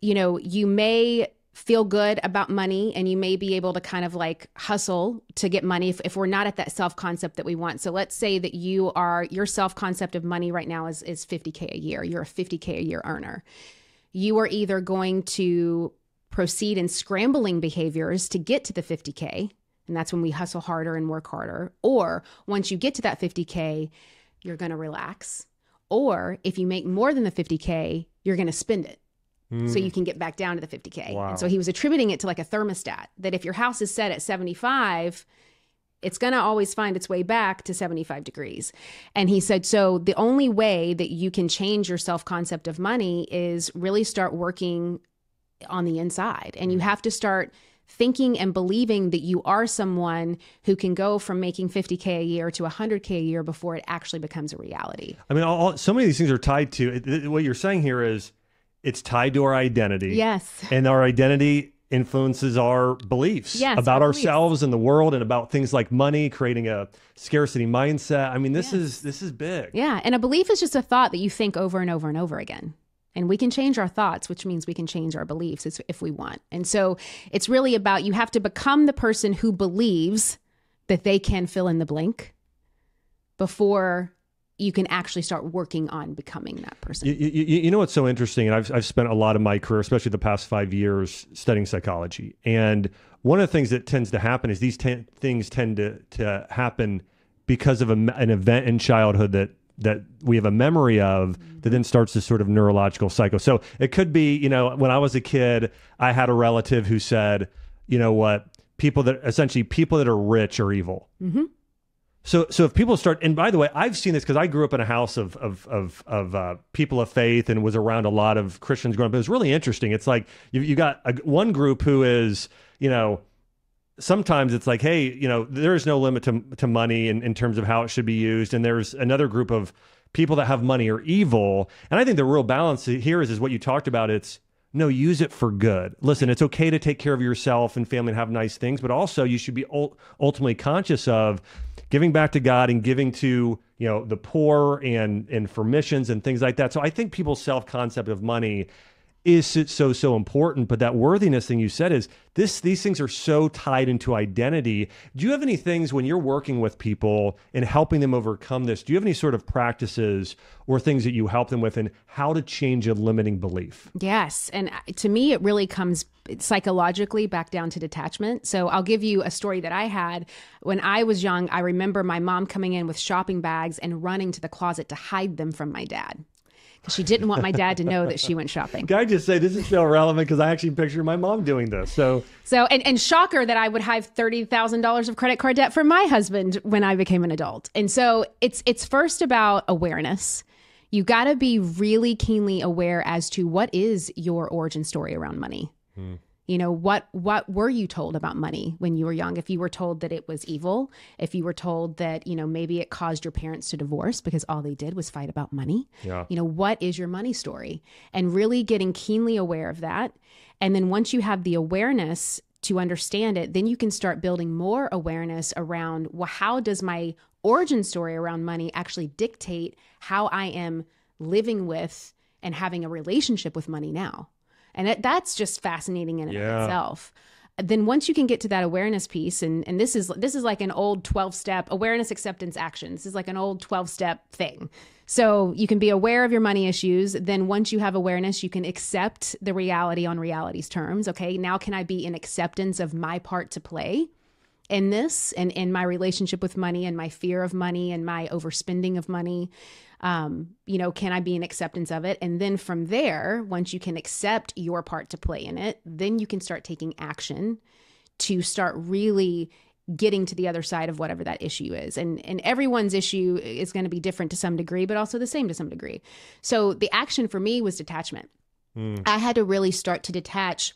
you know, you may feel good about money and you may be able to kind of like hustle to get money if, if we're not at that self concept that we want. So let's say that you are your self concept of money right now is is 50k a year. You're a 50k a year earner. You are either going to proceed in scrambling behaviors to get to the 50k and that's when we hustle harder and work harder or once you get to that 50k you're going to relax or if you make more than the 50k you're going to spend it so hmm. you can get back down to the 50K. Wow. And so he was attributing it to like a thermostat that if your house is set at 75, it's going to always find its way back to 75 degrees. And he said, so the only way that you can change your self concept of money is really start working on the inside. And you hmm. have to start thinking and believing that you are someone who can go from making 50K a year to 100K a year before it actually becomes a reality. I mean, all, all- so many of these things are tied to it, it- what you're saying here is it's tied to our identity. Yes. And our identity influences our beliefs Yes, about our beliefs. ourselves and the world and about things like money, creating a scarcity mindset. I mean, this is this is big. Yeah. And a belief is just a thought that you think over and over and over again. And we can change our thoughts, which means we can change our beliefs if- we want. And so it's really about you have to become the person who believes that they can fill in the blank before you can actually start working on becoming that person. You, you, you know what's so interesting, and I've I've spent a lot of my career, especially the past five years, studying psychology. And one of the things that tends to happen is these ten, things tend to to happen because of a, an event in childhood that that we have a memory of that then starts this sort of neurological cycle. So it could be, you know, when I was a kid, I had a relative who said, you know what, people that essentially people that are rich are evil. So, so if people start, and by the way, I've seen this because I grew up in a house of of of, of uh, people of faith and was around a lot of Christians growing up. It was really interesting. It's like you you got a, one group who is, you know, sometimes it's like, hey, you know, there is no limit to to money in, in terms of how it should be used, and there's another group of people that have money are evil. And I think the real balance here is is what you talked about. It's no, use it for good. Listen, it's okay to take care of yourself and family and have nice things, but also you should be ultimately conscious of giving back to God and giving to you know the poor and and for missions and things like that. So I think people's self concept of money is so- so so important. But that worthiness thing you said is this. These things are so tied into identity. Do you have any things when you're working with people and helping them overcome this? Do you have any sort of practices or things that you help them with, and how to change a limiting belief? Yes. And uh, to me, it really comes psychologically back down to detachment. So I'll give you a story that I had when I was young. I remember my mom coming in with shopping bags and running to the closet to hide them from my dad because she didn't want my dad to know that she went shopping. Can I just say this is so relevant because I actually picture my mom doing this. So So, and, and shocker that I would have $30,000 of credit card debt for my husband when I became an adult. And so it's, it's first about awareness. You got to be really keenly aware as to what is your origin story around money. Hmm. You know, what, what were you told about money when you were young? If you were told that it was evil, if you were told that, you know, maybe it caused your parents to divorce because all they did was fight about money. Yeah. You know, what is your money story? And really getting keenly aware of that. And then once you have the awareness to understand it, then you can start building more awareness around well, how does my origin story around money actually dictate how I am living with and having a relationship with money now? And that, that's just fascinating in and Yeah. of itself. Then once you can get to that awareness piece, and, and this is this is like an old 12 step awareness, acceptance, action. This is like an old 12 step thing. So you can be aware of your money issues. Then once you have awareness, you can accept the reality on reality's terms. Okay, now can I be in acceptance of my part to play? in this and in my relationship with money and my fear of money and my overspending of money um, you know can i be in acceptance of it? And then from there once you can accept your part to play in it then you can start taking action to start really getting to the other side of whatever that issue is. And and everyone's issue is going to be different to some degree but also the same to some degree. So the action for me was detachment. I had to really start to detach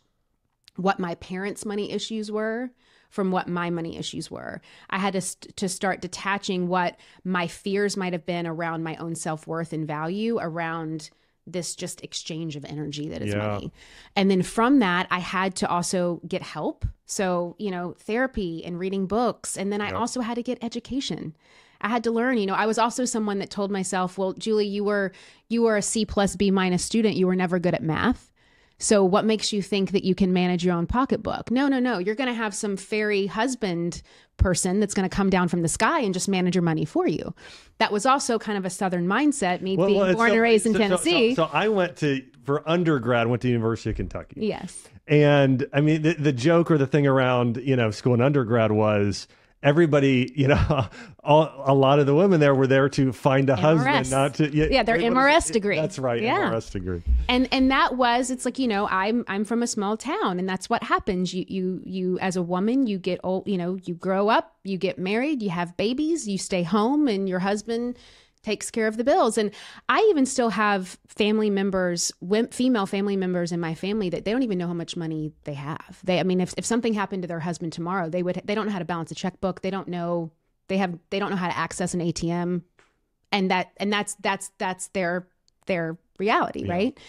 what my parents' money issues were from what my money issues were. I had to st- to start detaching what my fears might have been around my own self-worth and value around this just exchange of energy that is Yeah. money. And then from that, I had to also get help. So, you know, therapy and reading books. And then I also had to get education. I had to learn, you know, I was also someone that told myself, well, Julie, you were you were a C plus B minus student. You were never good at math. So what makes you think that you can manage your own pocketbook? No, no, no. You're going to have some fairy husband person that's going to come down from the sky and just manage your money for you. That was also kind of a southern mindset, me well, being well, born so, and raised in so, Tennessee. So, so, I went to for undergrad, went to University of Kentucky. Yes. And I mean the, the joke or the thing around, you know, school and undergrad was everybody, you know, all, a lot of the women there were there to find a MRS. husband, not to yeah, yeah their MRS degree. That's right, yeah. MRS degree. And and that was it's like you know I'm I'm from a small town, and that's what happens. You you you as a woman you get old, you know, you grow up, you get married, you have babies, you stay home, and your husband takes care of the bills. And I even still have family members, female family members in my family that they don't even know how much money they have. They, I mean, if, if something happened to their husband tomorrow, they would, they don't know how to balance a checkbook. They don't know, they have, they don't know how to access an ATM. And that, and that's, that's, that's their, their reality. Yeah. Right.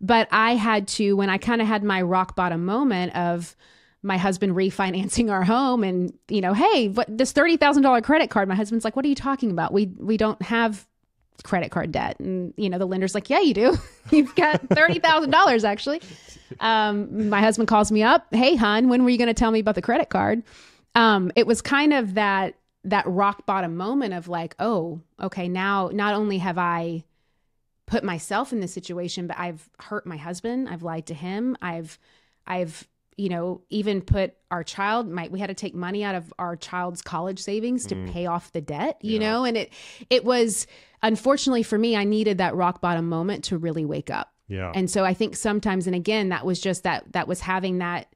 But I had to, when I kind of had my rock bottom moment of, my husband refinancing our home and you know hey what this $30000 credit card my husband's like what are you talking about? We we don't have credit card debt. And you know the lender's like yeah you do. You've got $30000 actually. Um, my husband calls me up hey hon when were you going to tell me about the credit card? Um, it was kind of that that rock bottom moment of like oh okay now not only have i put myself in this situation but i've hurt my husband. I've lied to him. I've i've you know, even put our child might we had to take money out of our child's college savings to mm. pay off the debt, you yeah. know, and it it was unfortunately for me, I needed that rock bottom moment to really wake up. Yeah. And so I think sometimes and again that was just that that was having that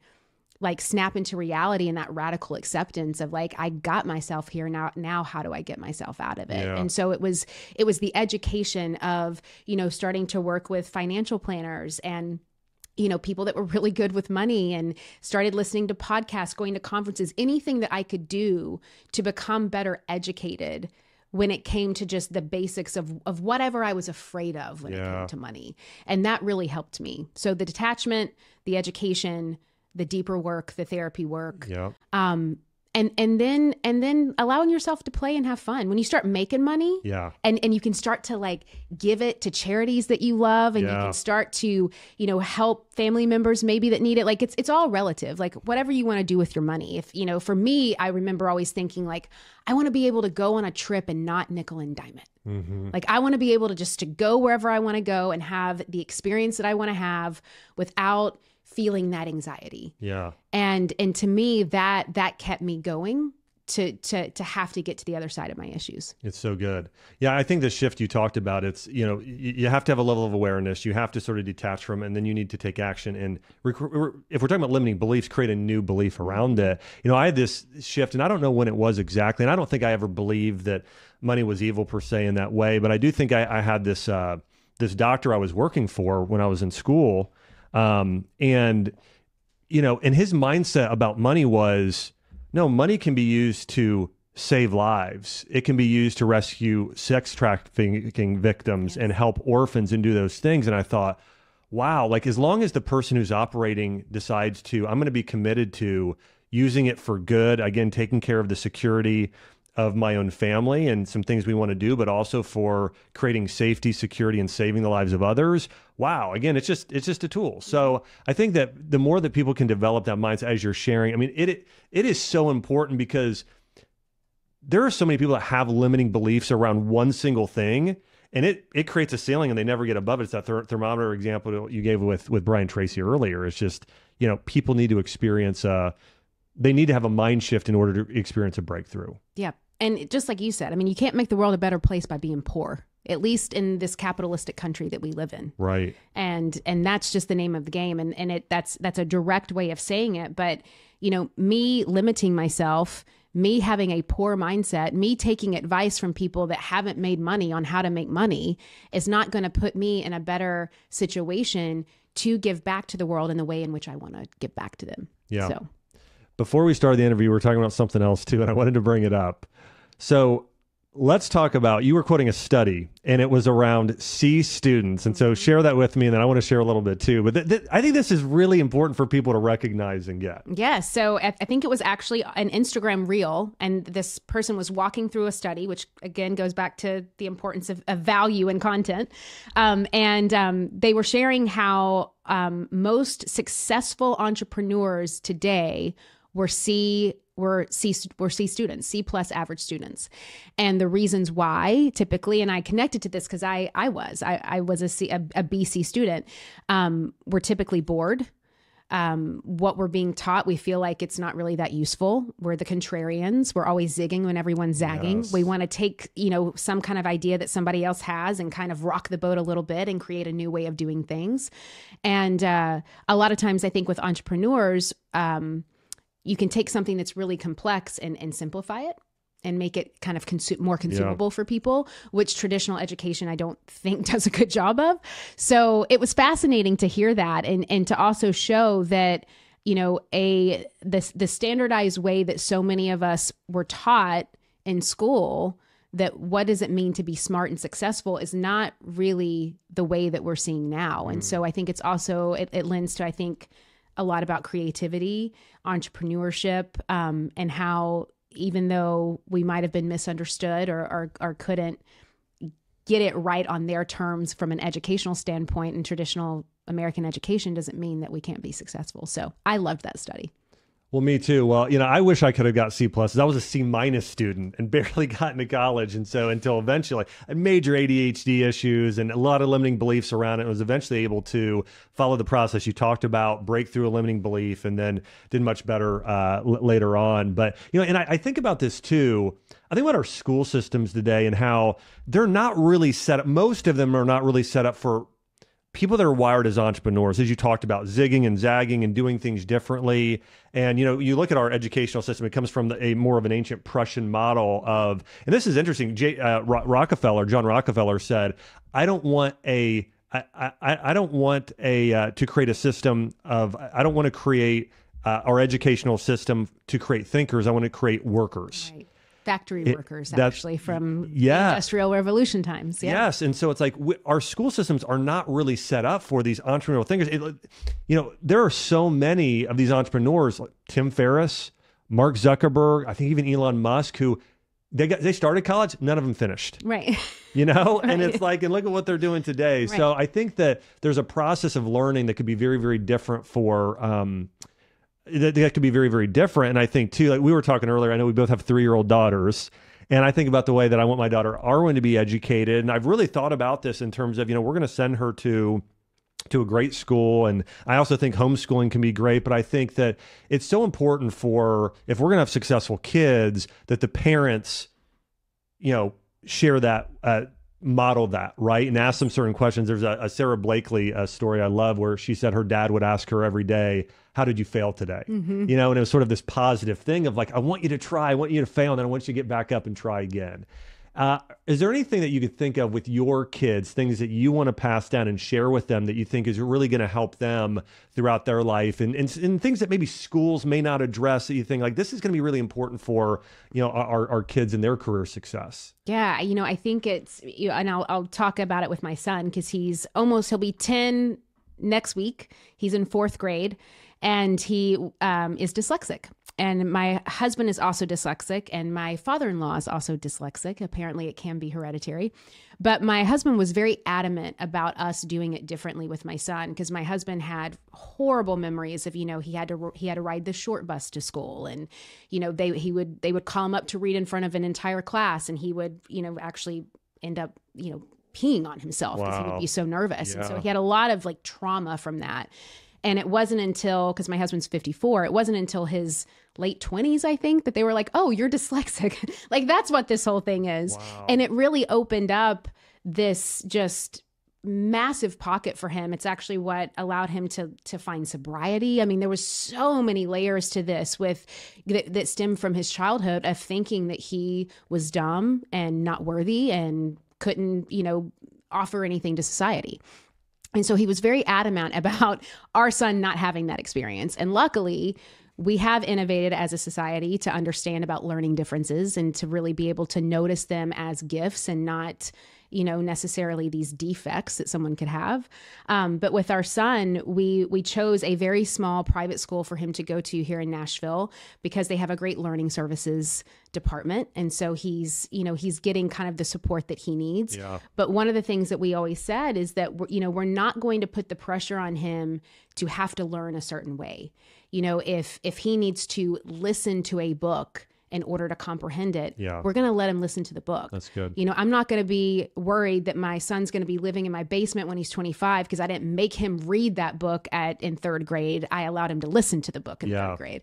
like snap into reality and that radical acceptance of like I got myself here now now how do I get myself out of it yeah. and so it was it was the education of you know starting to work with financial planners and you know, people that were really good with money and started listening to podcasts, going to conferences, anything that I could do to become better educated when it came to just the basics of, of whatever I was afraid of when yeah. it came to money. And that really helped me. So the detachment, the education, the deeper work, the therapy work. Yeah. Um, and and then and then allowing yourself to play and have fun. When you start making money yeah. and and you can start to like give it to charities that you love and yeah. you can start to you know help family members maybe that need it like it's it's all relative. Like whatever you want to do with your money. If you know for me i remember always thinking like i want to be able to go on a trip and not nickel and dime it. Mm-hmm. like i want to be able to just to go wherever i want to go and have the experience that i want to have without feeling that anxiety. Yeah. And and to me that that kept me going to to to have to get to the other side of my issues. It's so good. Yeah, I think the shift you talked about, it's you know you, you have to have a level of awareness. You have to sort of detach from, it, and then you need to take action. And rec- if we're talking about limiting beliefs, create a new belief around it. You know, I had this shift, and I don't know when it was exactly, and I don't think I ever believed that money was evil per se in that way. But I do think I, I had this uh, this doctor I was working for when I was in school um, and, you know, and his mindset about money was no, money can be used to save lives. It can be used to rescue sex trafficking victims and help orphans and do those things. And I thought, wow, like as long as the person who's operating decides to, I'm going to be committed to using it for good, again, taking care of the security of my own family and some things we want to do, but also for creating safety, security, and saving the lives of others. Wow. Again, it's just it's just a tool. So I think that the more that people can develop that mindset as you're sharing, I mean, it it is so important because there are so many people that have limiting beliefs around one single thing. And it, it creates a ceiling and they never get above it. It's that ther- thermometer example you gave with, with Brian Tracy earlier. It's just, you know, people need to experience, uh, they need to have a mind shift in order to experience a breakthrough. Yeah and just like you said, I mean, you can't make the world a better place by being poor. At least in this capitalistic country that we live in, right? And and that's just the name of the game, and and it that's that's a direct way of saying it. But you know, me limiting myself, me having a poor mindset, me taking advice from people that haven't made money on how to make money is not going to put me in a better situation to give back to the world in the way in which I want to give back to them. Yeah. So before we started the interview, we were talking about something else too, and I wanted to bring it up. So let's talk about you were quoting a study and it was around C students. And so share that with me and then I want to share a little bit too. But th- th- I think this is really important for people to recognize and get. Yeah. So I I think it was actually an Instagram reel, and this person was walking through a study, which again goes back to the importance of, of value and content. Um, and um, they were sharing how um, most successful entrepreneurs today were C were C were C students, C plus average students, and the reasons why typically, and I connected to this because I I was I, I was a C a, a BC student, um, were typically bored. Um, what we're being taught, we feel like it's not really that useful. We're the contrarians. We're always zigging when everyone's zagging. Yes. We want to take, you know, some kind of idea that somebody else has and kind of rock the boat a little bit and create a new way of doing things. And uh, a lot of times, I think with entrepreneurs, um, you can take something that's really complex and, and simplify it and make it kind of consu- more consumable for people, which traditional education I don't think does a good job of. So it was fascinating to hear that and and to also show that you know a the the standardized way that so many of us were taught in school that what does it mean to be smart and successful is not really the way that we're seeing now. And mm. so I think it's also it, it lends to I think a lot about creativity, entrepreneurship, um, and how even though we might have been misunderstood or, or or couldn't get it right on their terms from an educational standpoint and traditional American education doesn't mean that we can't be successful. So I loved that study. Well, me too. Well, you know, I wish I could have got C pluses. I was a C minus student and barely got into college, and so until eventually, I major ADHD issues and a lot of limiting beliefs around it. and was eventually able to follow the process you talked about, break through a limiting belief, and then did much better uh, later on. But you know, and I, I think about this too. I think about our school systems today and how they're not really set up. Most of them are not really set up for people that are wired as entrepreneurs, as you talked about, zigging and zagging and doing things differently. And you know, you look at our educational system; it comes from the, a more of an ancient Prussian model of. And this is interesting. J, uh, Ro- Rockefeller, John Rockefeller said, "I don't want a." I, I, I don't want a uh, to create a system of I don't want to create uh, our educational system to create thinkers. I want to create workers. Right. Factory workers, actually, from Yeah. industrial revolution times. Yeah. Yes, and so it's like we, our school systems are not really set up for these entrepreneurial thinkers. It, you know, there are so many of these entrepreneurs, like Tim Ferriss, Mark Zuckerberg, I think even Elon Musk, who they got they started college, none of them finished. Right. You know, and it's like, and look at what they're doing today. So I think that there's a process of learning that could be very, very different for. Um, that, that could be very, very different. And I think too, like we were talking earlier, I know we both have three year old daughters. And I think about the way that I want my daughter Arwen to be educated. And I've really thought about this in terms of, you know, we're going to send her to to a great school and I also think homeschooling can be great, but I think that it's so important for if we're going to have successful kids that the parents you know share that uh, model that right and ask them certain questions there's a, a Sara Blakely uh, story i love where she said her dad would ask her every day how did you fail today? You know and it was sort of this positive thing of like i want you to try i want you to fail and then i want you to get back up and try again. Uh, is there anything that you could think of with your kids, things that you want to pass down and share with them that you think is really going to help them throughout their life, and, and and things that maybe schools may not address that you think like this is going to be really important for you know our our kids and their career success? Yeah, you know, I think it's, you know, and I'll, I'll talk about it with my son because he's almost, he'll be 10 next week. He's in fourth grade and he um, is dyslexic. And my husband is also dyslexic, and my father in law is also dyslexic. Apparently, it can be hereditary. But my husband was very adamant about us doing it differently with my son because my husband had horrible memories of you know he had to he had to ride the short bus to school and you know they he would they would call him up to read in front of an entire class and he would you know actually end up you know peeing on himself because he would be so nervous and so he had a lot of like trauma from that and it wasn't until because my husband's 54 it wasn't until his late 20s i think that they were like oh you're dyslexic. Like that's what this whole thing is. Wow. and it really opened up this just massive pocket for him. It's actually what allowed him to to find sobriety. I mean there was so many layers to this with that, that stemmed from his childhood of thinking that he was dumb and not worthy and couldn't you know offer anything to society and so he was very adamant about our son not having that experience. And luckily, we have innovated as a society to understand about learning differences and to really be able to notice them as gifts and not you know necessarily these defects that someone could have. Um, but with our son we we chose a very small private school for him to go to here in nashville because they have a great learning services department. And so he's you know he's getting kind of the support that he needs. Yeah. but one of the things that we always said is that we're, you know we're not going to put the pressure on him to have to learn a certain way. You know if if he needs to listen to a book in order to comprehend it Yeah. we're going to let him listen to the book That's good. you know, I'm not going to be worried that my son's going to be living in my basement when he's 25 because I didn't make him read that book at in third grade. I allowed him to listen to the book in Yeah. third grade.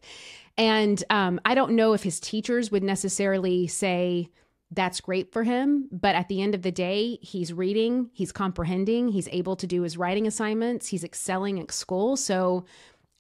And um, I don't know if his teachers would necessarily say that's great for him, but at the end of the day, he's reading, he's comprehending, he's able to do his writing assignments, he's excelling at school. So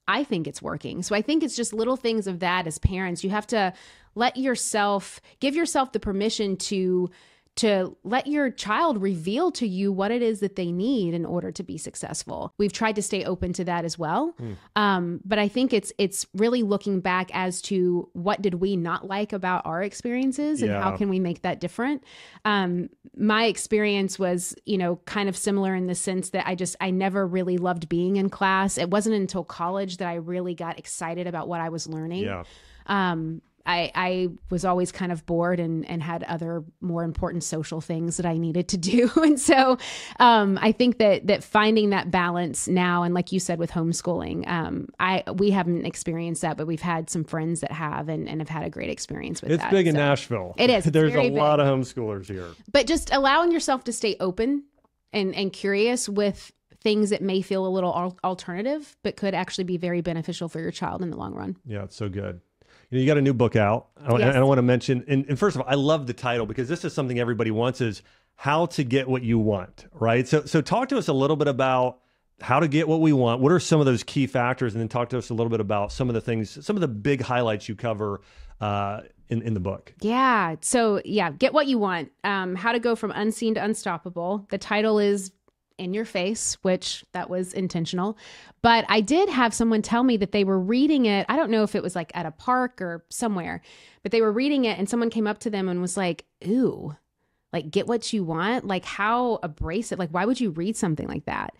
I think it's working. So I think it's just little things of that as parents. You have to let yourself give yourself the permission to to let your child reveal to you what it is that they need in order to be successful. We've tried to stay open to that as well. Um, but I think it's it's really looking back as to what did we not like about our experiences and how can we make that different. Um, my experience was, you know, kind of similar in the sense that I just I never really loved being in class. It wasn't until college that I really got excited about what I was learning Yeah. um, I, I was always kind of bored and, and had other more important social things that I needed to do. And so um, I think that that finding that balance now, and like you said with homeschooling, um, I we haven't experienced that, but we've had some friends that have and, and have had a great experience with It's that. big in Nashville. It is. There's a lot of homeschoolers here. But just allowing yourself to stay open and, and curious with things that may feel a little alternative, but could actually be very beneficial for your child in the long run. Yeah, it's so good. You, know, you got a new book out. I, Yes. and I want to mention, and, and first of all, I love the title because this is something everybody wants: is how to get what you want, right? So, so talk to us a little bit about how to get what we want. What are some of those key factors, and then talk to us a little bit about some of the things, some of the big highlights you cover uh, in in the book. Yeah. So, yeah, get what you want. Um, how to go from unseen to unstoppable. The title is in your face, which that was intentional. But I did have someone tell me that they were reading it. I don't know if it was like at a park or somewhere, but they were reading it and someone came up to them and was like, Ooh, like get what you want. Like, how abrasive. Like, why would you read something like that?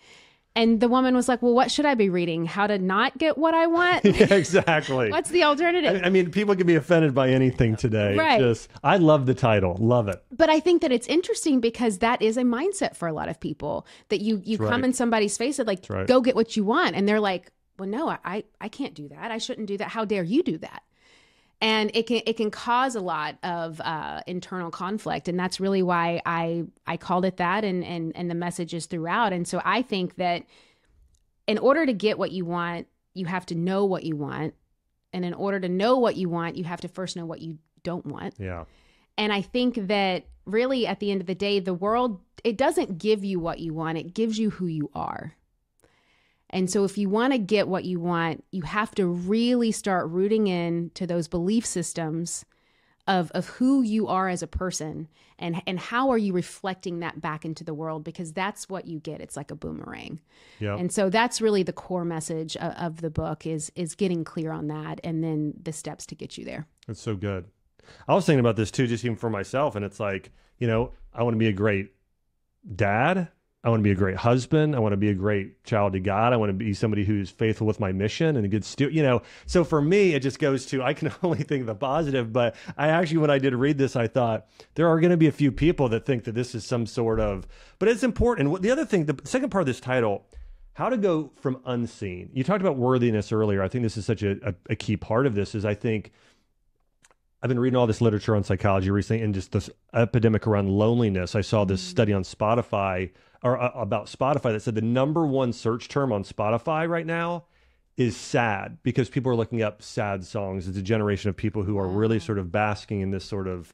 And the woman was like, Well, what should I be reading? How to not get what I want? yeah, exactly. What's the alternative? I, I mean, people can be offended by anything today. Right. Just, I love the title. Love it. but I think that it's interesting because that is a mindset for a lot of people that you you That's come right. in somebody's face and like right. go get what you want and they're like, well, no, I I can't do that. I shouldn't do that. How dare you do that? And it can it can cause a lot of uh, internal conflict, and that's really why I I called it that, and and and the message is throughout. And so I think that in order to get what you want, you have to know what you want, and in order to know what you want, you have to first know what you don't want. Yeah. And I think that really at the end of the day, the world, it doesn't give you what you want, it gives you who you are. And so if you want to get what you want, you have to really start rooting in to those belief systems of of who you are as a person and and how are you reflecting that back into the world because that's what you get. It's like a boomerang. Yeah. And so that's really the core message of, of the book is is getting clear on that and then the steps to get you there. It's so good. I was thinking about this too, just even for myself. And it's like, you know, I want to be a great dad. I want to be a great husband. I want to be a great child to God. I want to be somebody who's faithful with my mission and a good student. You know, so for me, it just goes to I can only think of the positive. But I actually, when I did read this, I thought there are going to be a few people that think that this is some sort of. But it's important. The other thing, the second part of this title, how to go from unseen. You talked about worthiness earlier. I think this is such a, a, a key part of this. Is I think I've been reading all this literature on psychology recently and just this epidemic around loneliness. I saw this mm-hmm. study on Spotify or uh, about Spotify that said the number one search term on Spotify right now is sad because people are looking up sad songs. It's a generation of people who are really sort of basking in this sort of,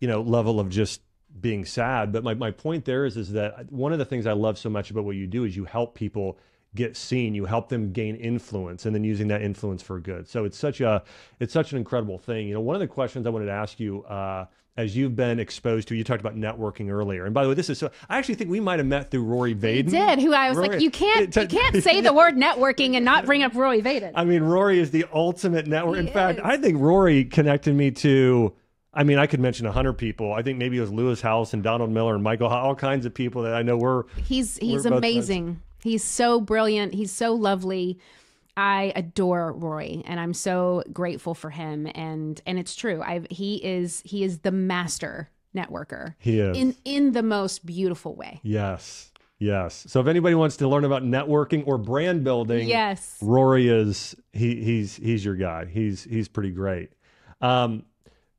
you know, level of just being sad. But my, my point there is is that one of the things I love so much about what you do is you help people get seen you help them gain influence and then using that influence for good so it's such a it's such an incredible thing you know one of the questions i wanted to ask you uh, as you've been exposed to? You talked about networking earlier, and by the way, this is so. I actually think we might have met through Rory Vaden. We did who I was Rory- like, you can't you can't say the word networking and not bring up Rory Vaden. I mean, Rory is the ultimate network. He In fact. I think Rory connected me to. I mean, I could mention a hundred people. I think maybe it was Lewis Howes and Donald Miller and Michael, all kinds of people that I know were. He's he's both amazing. He's so brilliant. He's so lovely. I adore Roy and I'm so grateful for him and and it's true. I've he is he is the master networker He is. in in the most beautiful way. yes, yes. So if anybody wants to learn about networking or brand building, Yes. Rory is he he's he's your guy. He's he's pretty great. Um,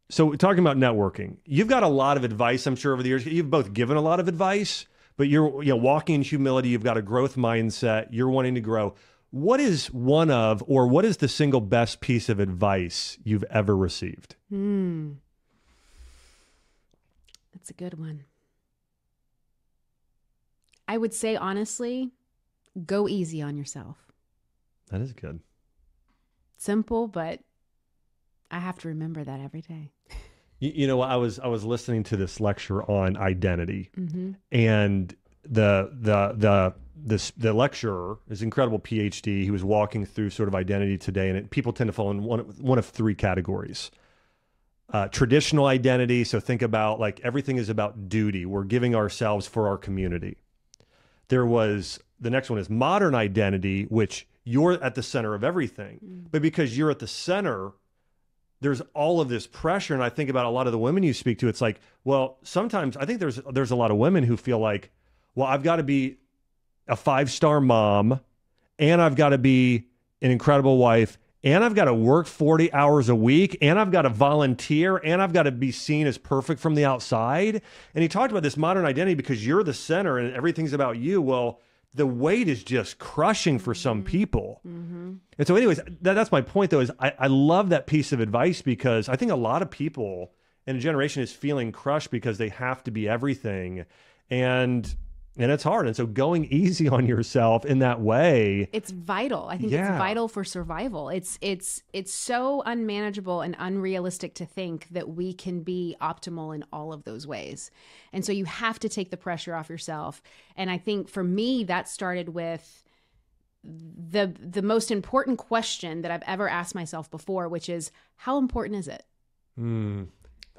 so talking about networking, you've got a lot of advice. I'm sure over the years you've both given a lot of advice, but you're you know walking in humility. You've got a growth mindset. You're wanting to grow. What is one of, or what is the single best piece of advice you've ever received? Hmm. That's a good one. I would say honestly, go easy on yourself. That is good. Simple, but I have to remember that every day. You, you know, I was I was listening to this lecture on identity, Mm-hmm. and the the the this the lecturer is incredible PhD. He was walking through sort of identity today, and it, people tend to fall in one one of three categories. Uh, traditional identity. So think about like everything is about duty. We're giving ourselves for our community. There was the next one is modern identity, which you're at the center of everything, but because you're at the center, there's all of this pressure and i think about a lot of the women you speak to it's like well sometimes i think there's there's a lot of women who feel like well i've got to be a five star mom and i've got to be an incredible wife and i've got to work 40 hours a week and i've got to volunteer and i've got to be seen as perfect from the outside. And he talked about this modern identity because you're the center and everything's about you. Well the weight is just crushing for some mm-hmm. people. Mm-hmm. And so, anyways, that, that's my point, though, is I, I love that piece of advice because I think a lot of people in a generation is feeling crushed because they have to be everything. And and it's hard. And so going easy on yourself in that way. It's vital. I think Yeah. it's vital for survival. It's it's it's so unmanageable and unrealistic to think that we can be optimal in all of those ways. And so you have to take the pressure off yourself. And I think for me that started with the the most important question that I've ever asked myself before, which is how important is it? Hmm,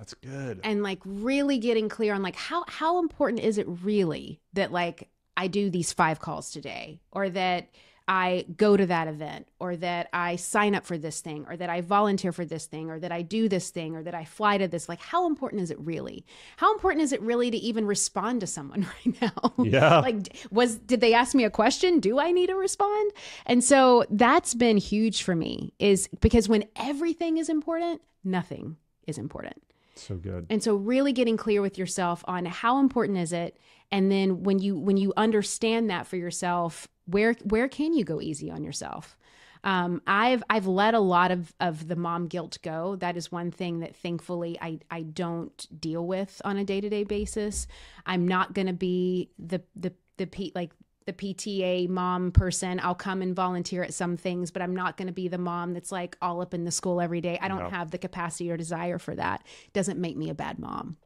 that's good. and like really getting clear on like how how important is it really that like I do these five calls today or that I go to that event or that I sign up for this thing or that I volunteer for this thing or that I do this thing or that I fly to this like how important is it really? How important is it really to even respond to someone right now? Yeah. like was did they ask me a question? Do I need to respond? And so that's been huge for me is because when everything is important, nothing is important. So good. And so really getting clear with yourself on how important is it and then when you when you understand that for yourself, where where can you go easy on yourself? Um, I've I've let a lot of of the mom guilt go. That is one thing that thankfully I I don't deal with on a day to day basis. I'm not going to be the the the P, like the PTA mom person. I'll come and volunteer at some things, but I'm not going to be the mom that's like all up in the school every day. I don't No. have the capacity or desire for that. Doesn't make me a bad mom.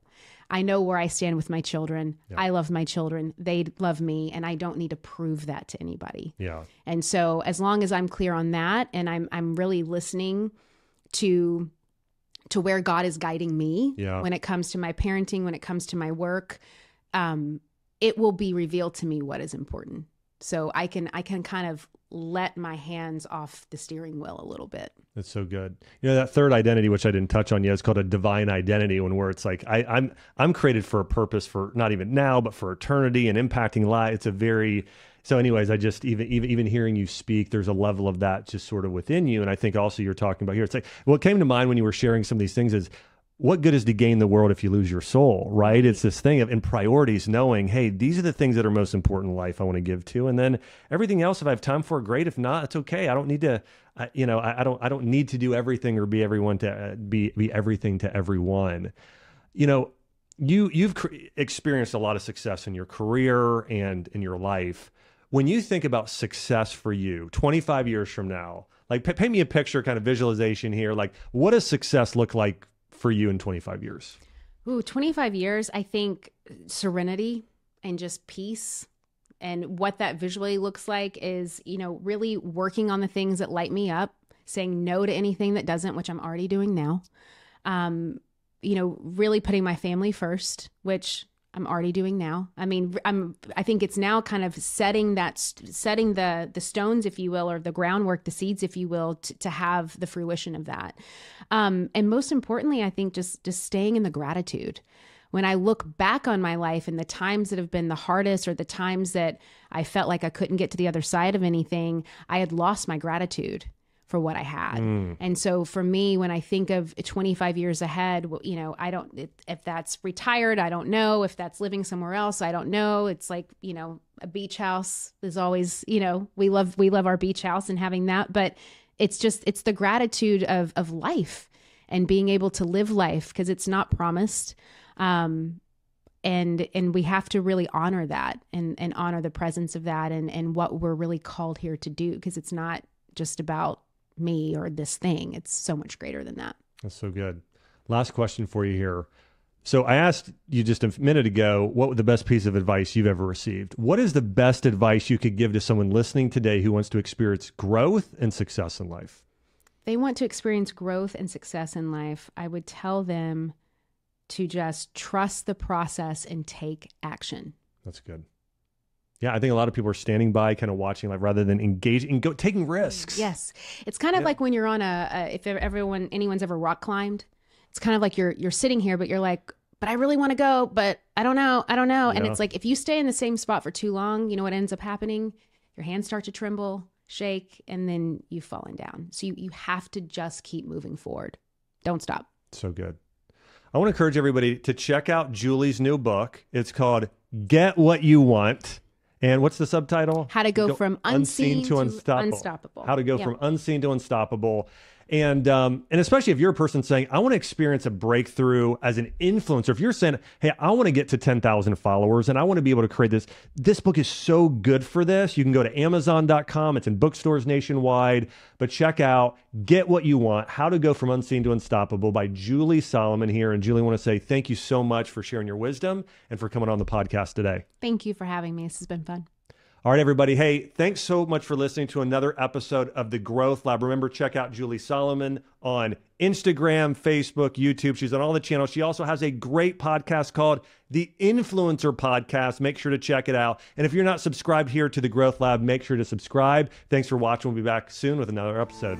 I know where I stand with my children. I love my children. They love me, and I don't need to prove that to anybody. Yeah. And so as long as I'm clear on that and I'm I'm really listening to to where God is guiding me Yeah. when it comes to my parenting, when it comes to my work, um, it will be revealed to me what is important. So I can I can kind of let my hands off the steering wheel a little bit. That's so good. You know that third identity, which I didn't touch on yet, is called a divine identity. When where it's like I, I'm I'm created for a purpose for not even now, but for eternity and impacting life. It's a very so. Anyways, I just even even even hearing you speak, there's a level of that just sort of within you, and I think also you're talking about here. It's like what came to mind when you were sharing some of these things is what good is to gain the world if you lose your soul, right? It's this thing of in priorities, knowing, hey, these are the things that are most important in life I want to give to, and then everything else, if I have time for, great. If not, it's okay. I don't need to, I, you know, I, I don't, I don't need to do everything or be everyone to uh, be be everything to everyone. You know, you you've cr- experienced a lot of success in your career and in your life. When you think about success for you, 25 years from now, like pa- paint me a picture, kind of visualization here. Like, what does success look like for you in 25 years? Ooh, 25 years, I think serenity and just peace. And what that visually looks like is, you know, really working on the things that light me up, saying no to anything that doesn't, which I'm already doing now. Um, you know, really putting my family first, which I'm already doing now. I mean, I'm I think it's now kind of setting that setting the the stones, if you will, or the groundwork, the seeds, if you will, to, to have the fruition of that. Um, and most importantly, I think just just staying in the gratitude. When I look back on my life and the times that have been the hardest, or the times that I felt like I couldn't get to the other side of anything, I had lost my gratitude for what I had. Mm. And so for me, when I think of 25 years ahead, you know, I don't, if that's retired, I don't know. If that's living somewhere else, I don't know. It's like, you know, a beach house is always, you know, we love, we love our beach house and having that, but it's just, it's the gratitude of, of life and being able to live life because it's not promised. Um, and and we have to really honor that and and honor the presence of that and and what we're really called here to do because it's not just about me or this thing. It's so much greater than that. That's so good. Last question for you here. So I asked you just a minute ago what was the best piece of advice you've ever received. What is the best advice you could give to someone listening today who wants to experience growth and success in life? They want to experience growth and success in life. I would tell them to just trust the process and take action. That's good. Yeah, I think a lot of people are standing by, kind of watching, like rather than engaging and go taking risks. Yes, it's kind of yeah. like when you're on a, a, if everyone anyone's ever rock climbed, it's kind of like you're you're sitting here, but you're like, but I really want to go, but I don't know, I don't know, yeah. and it's like if you stay in the same spot for too long, you know what ends up happening? Your hands start to tremble, shake, and then you've fallen down. So you you have to just keep moving forward. Don't stop. So good. I want to encourage everybody to check out Julie's new book. It's called Get What You Want and what's the subtitle? How to go, go from unseen, unseen to, to unstoppable. unstoppable. How to go yeah. from unseen to unstoppable. And um, and especially if you're a person saying, I want to experience a breakthrough as an influencer. If you're saying, Hey, I want to get to 10,000 followers and I want to be able to create this, this book is so good for this. You can go to Amazon.com. It's in bookstores nationwide. But check out Get What You Want: How to Go from Unseen to Unstoppable by Julie Solomon here. And Julie, I want to say thank you so much for sharing your wisdom and for coming on the podcast today. Thank you for having me. This has been fun. All right, everybody. Hey, thanks so much for listening to another episode of the Growth Lab. Remember, check out Julie Solomon on Instagram, Facebook, YouTube. She's on all the channels. She also has a great podcast called The Influencer Podcast. Make sure to check it out. And if you're not subscribed here to the Growth Lab, make sure to subscribe. Thanks for watching. We'll be back soon with another episode.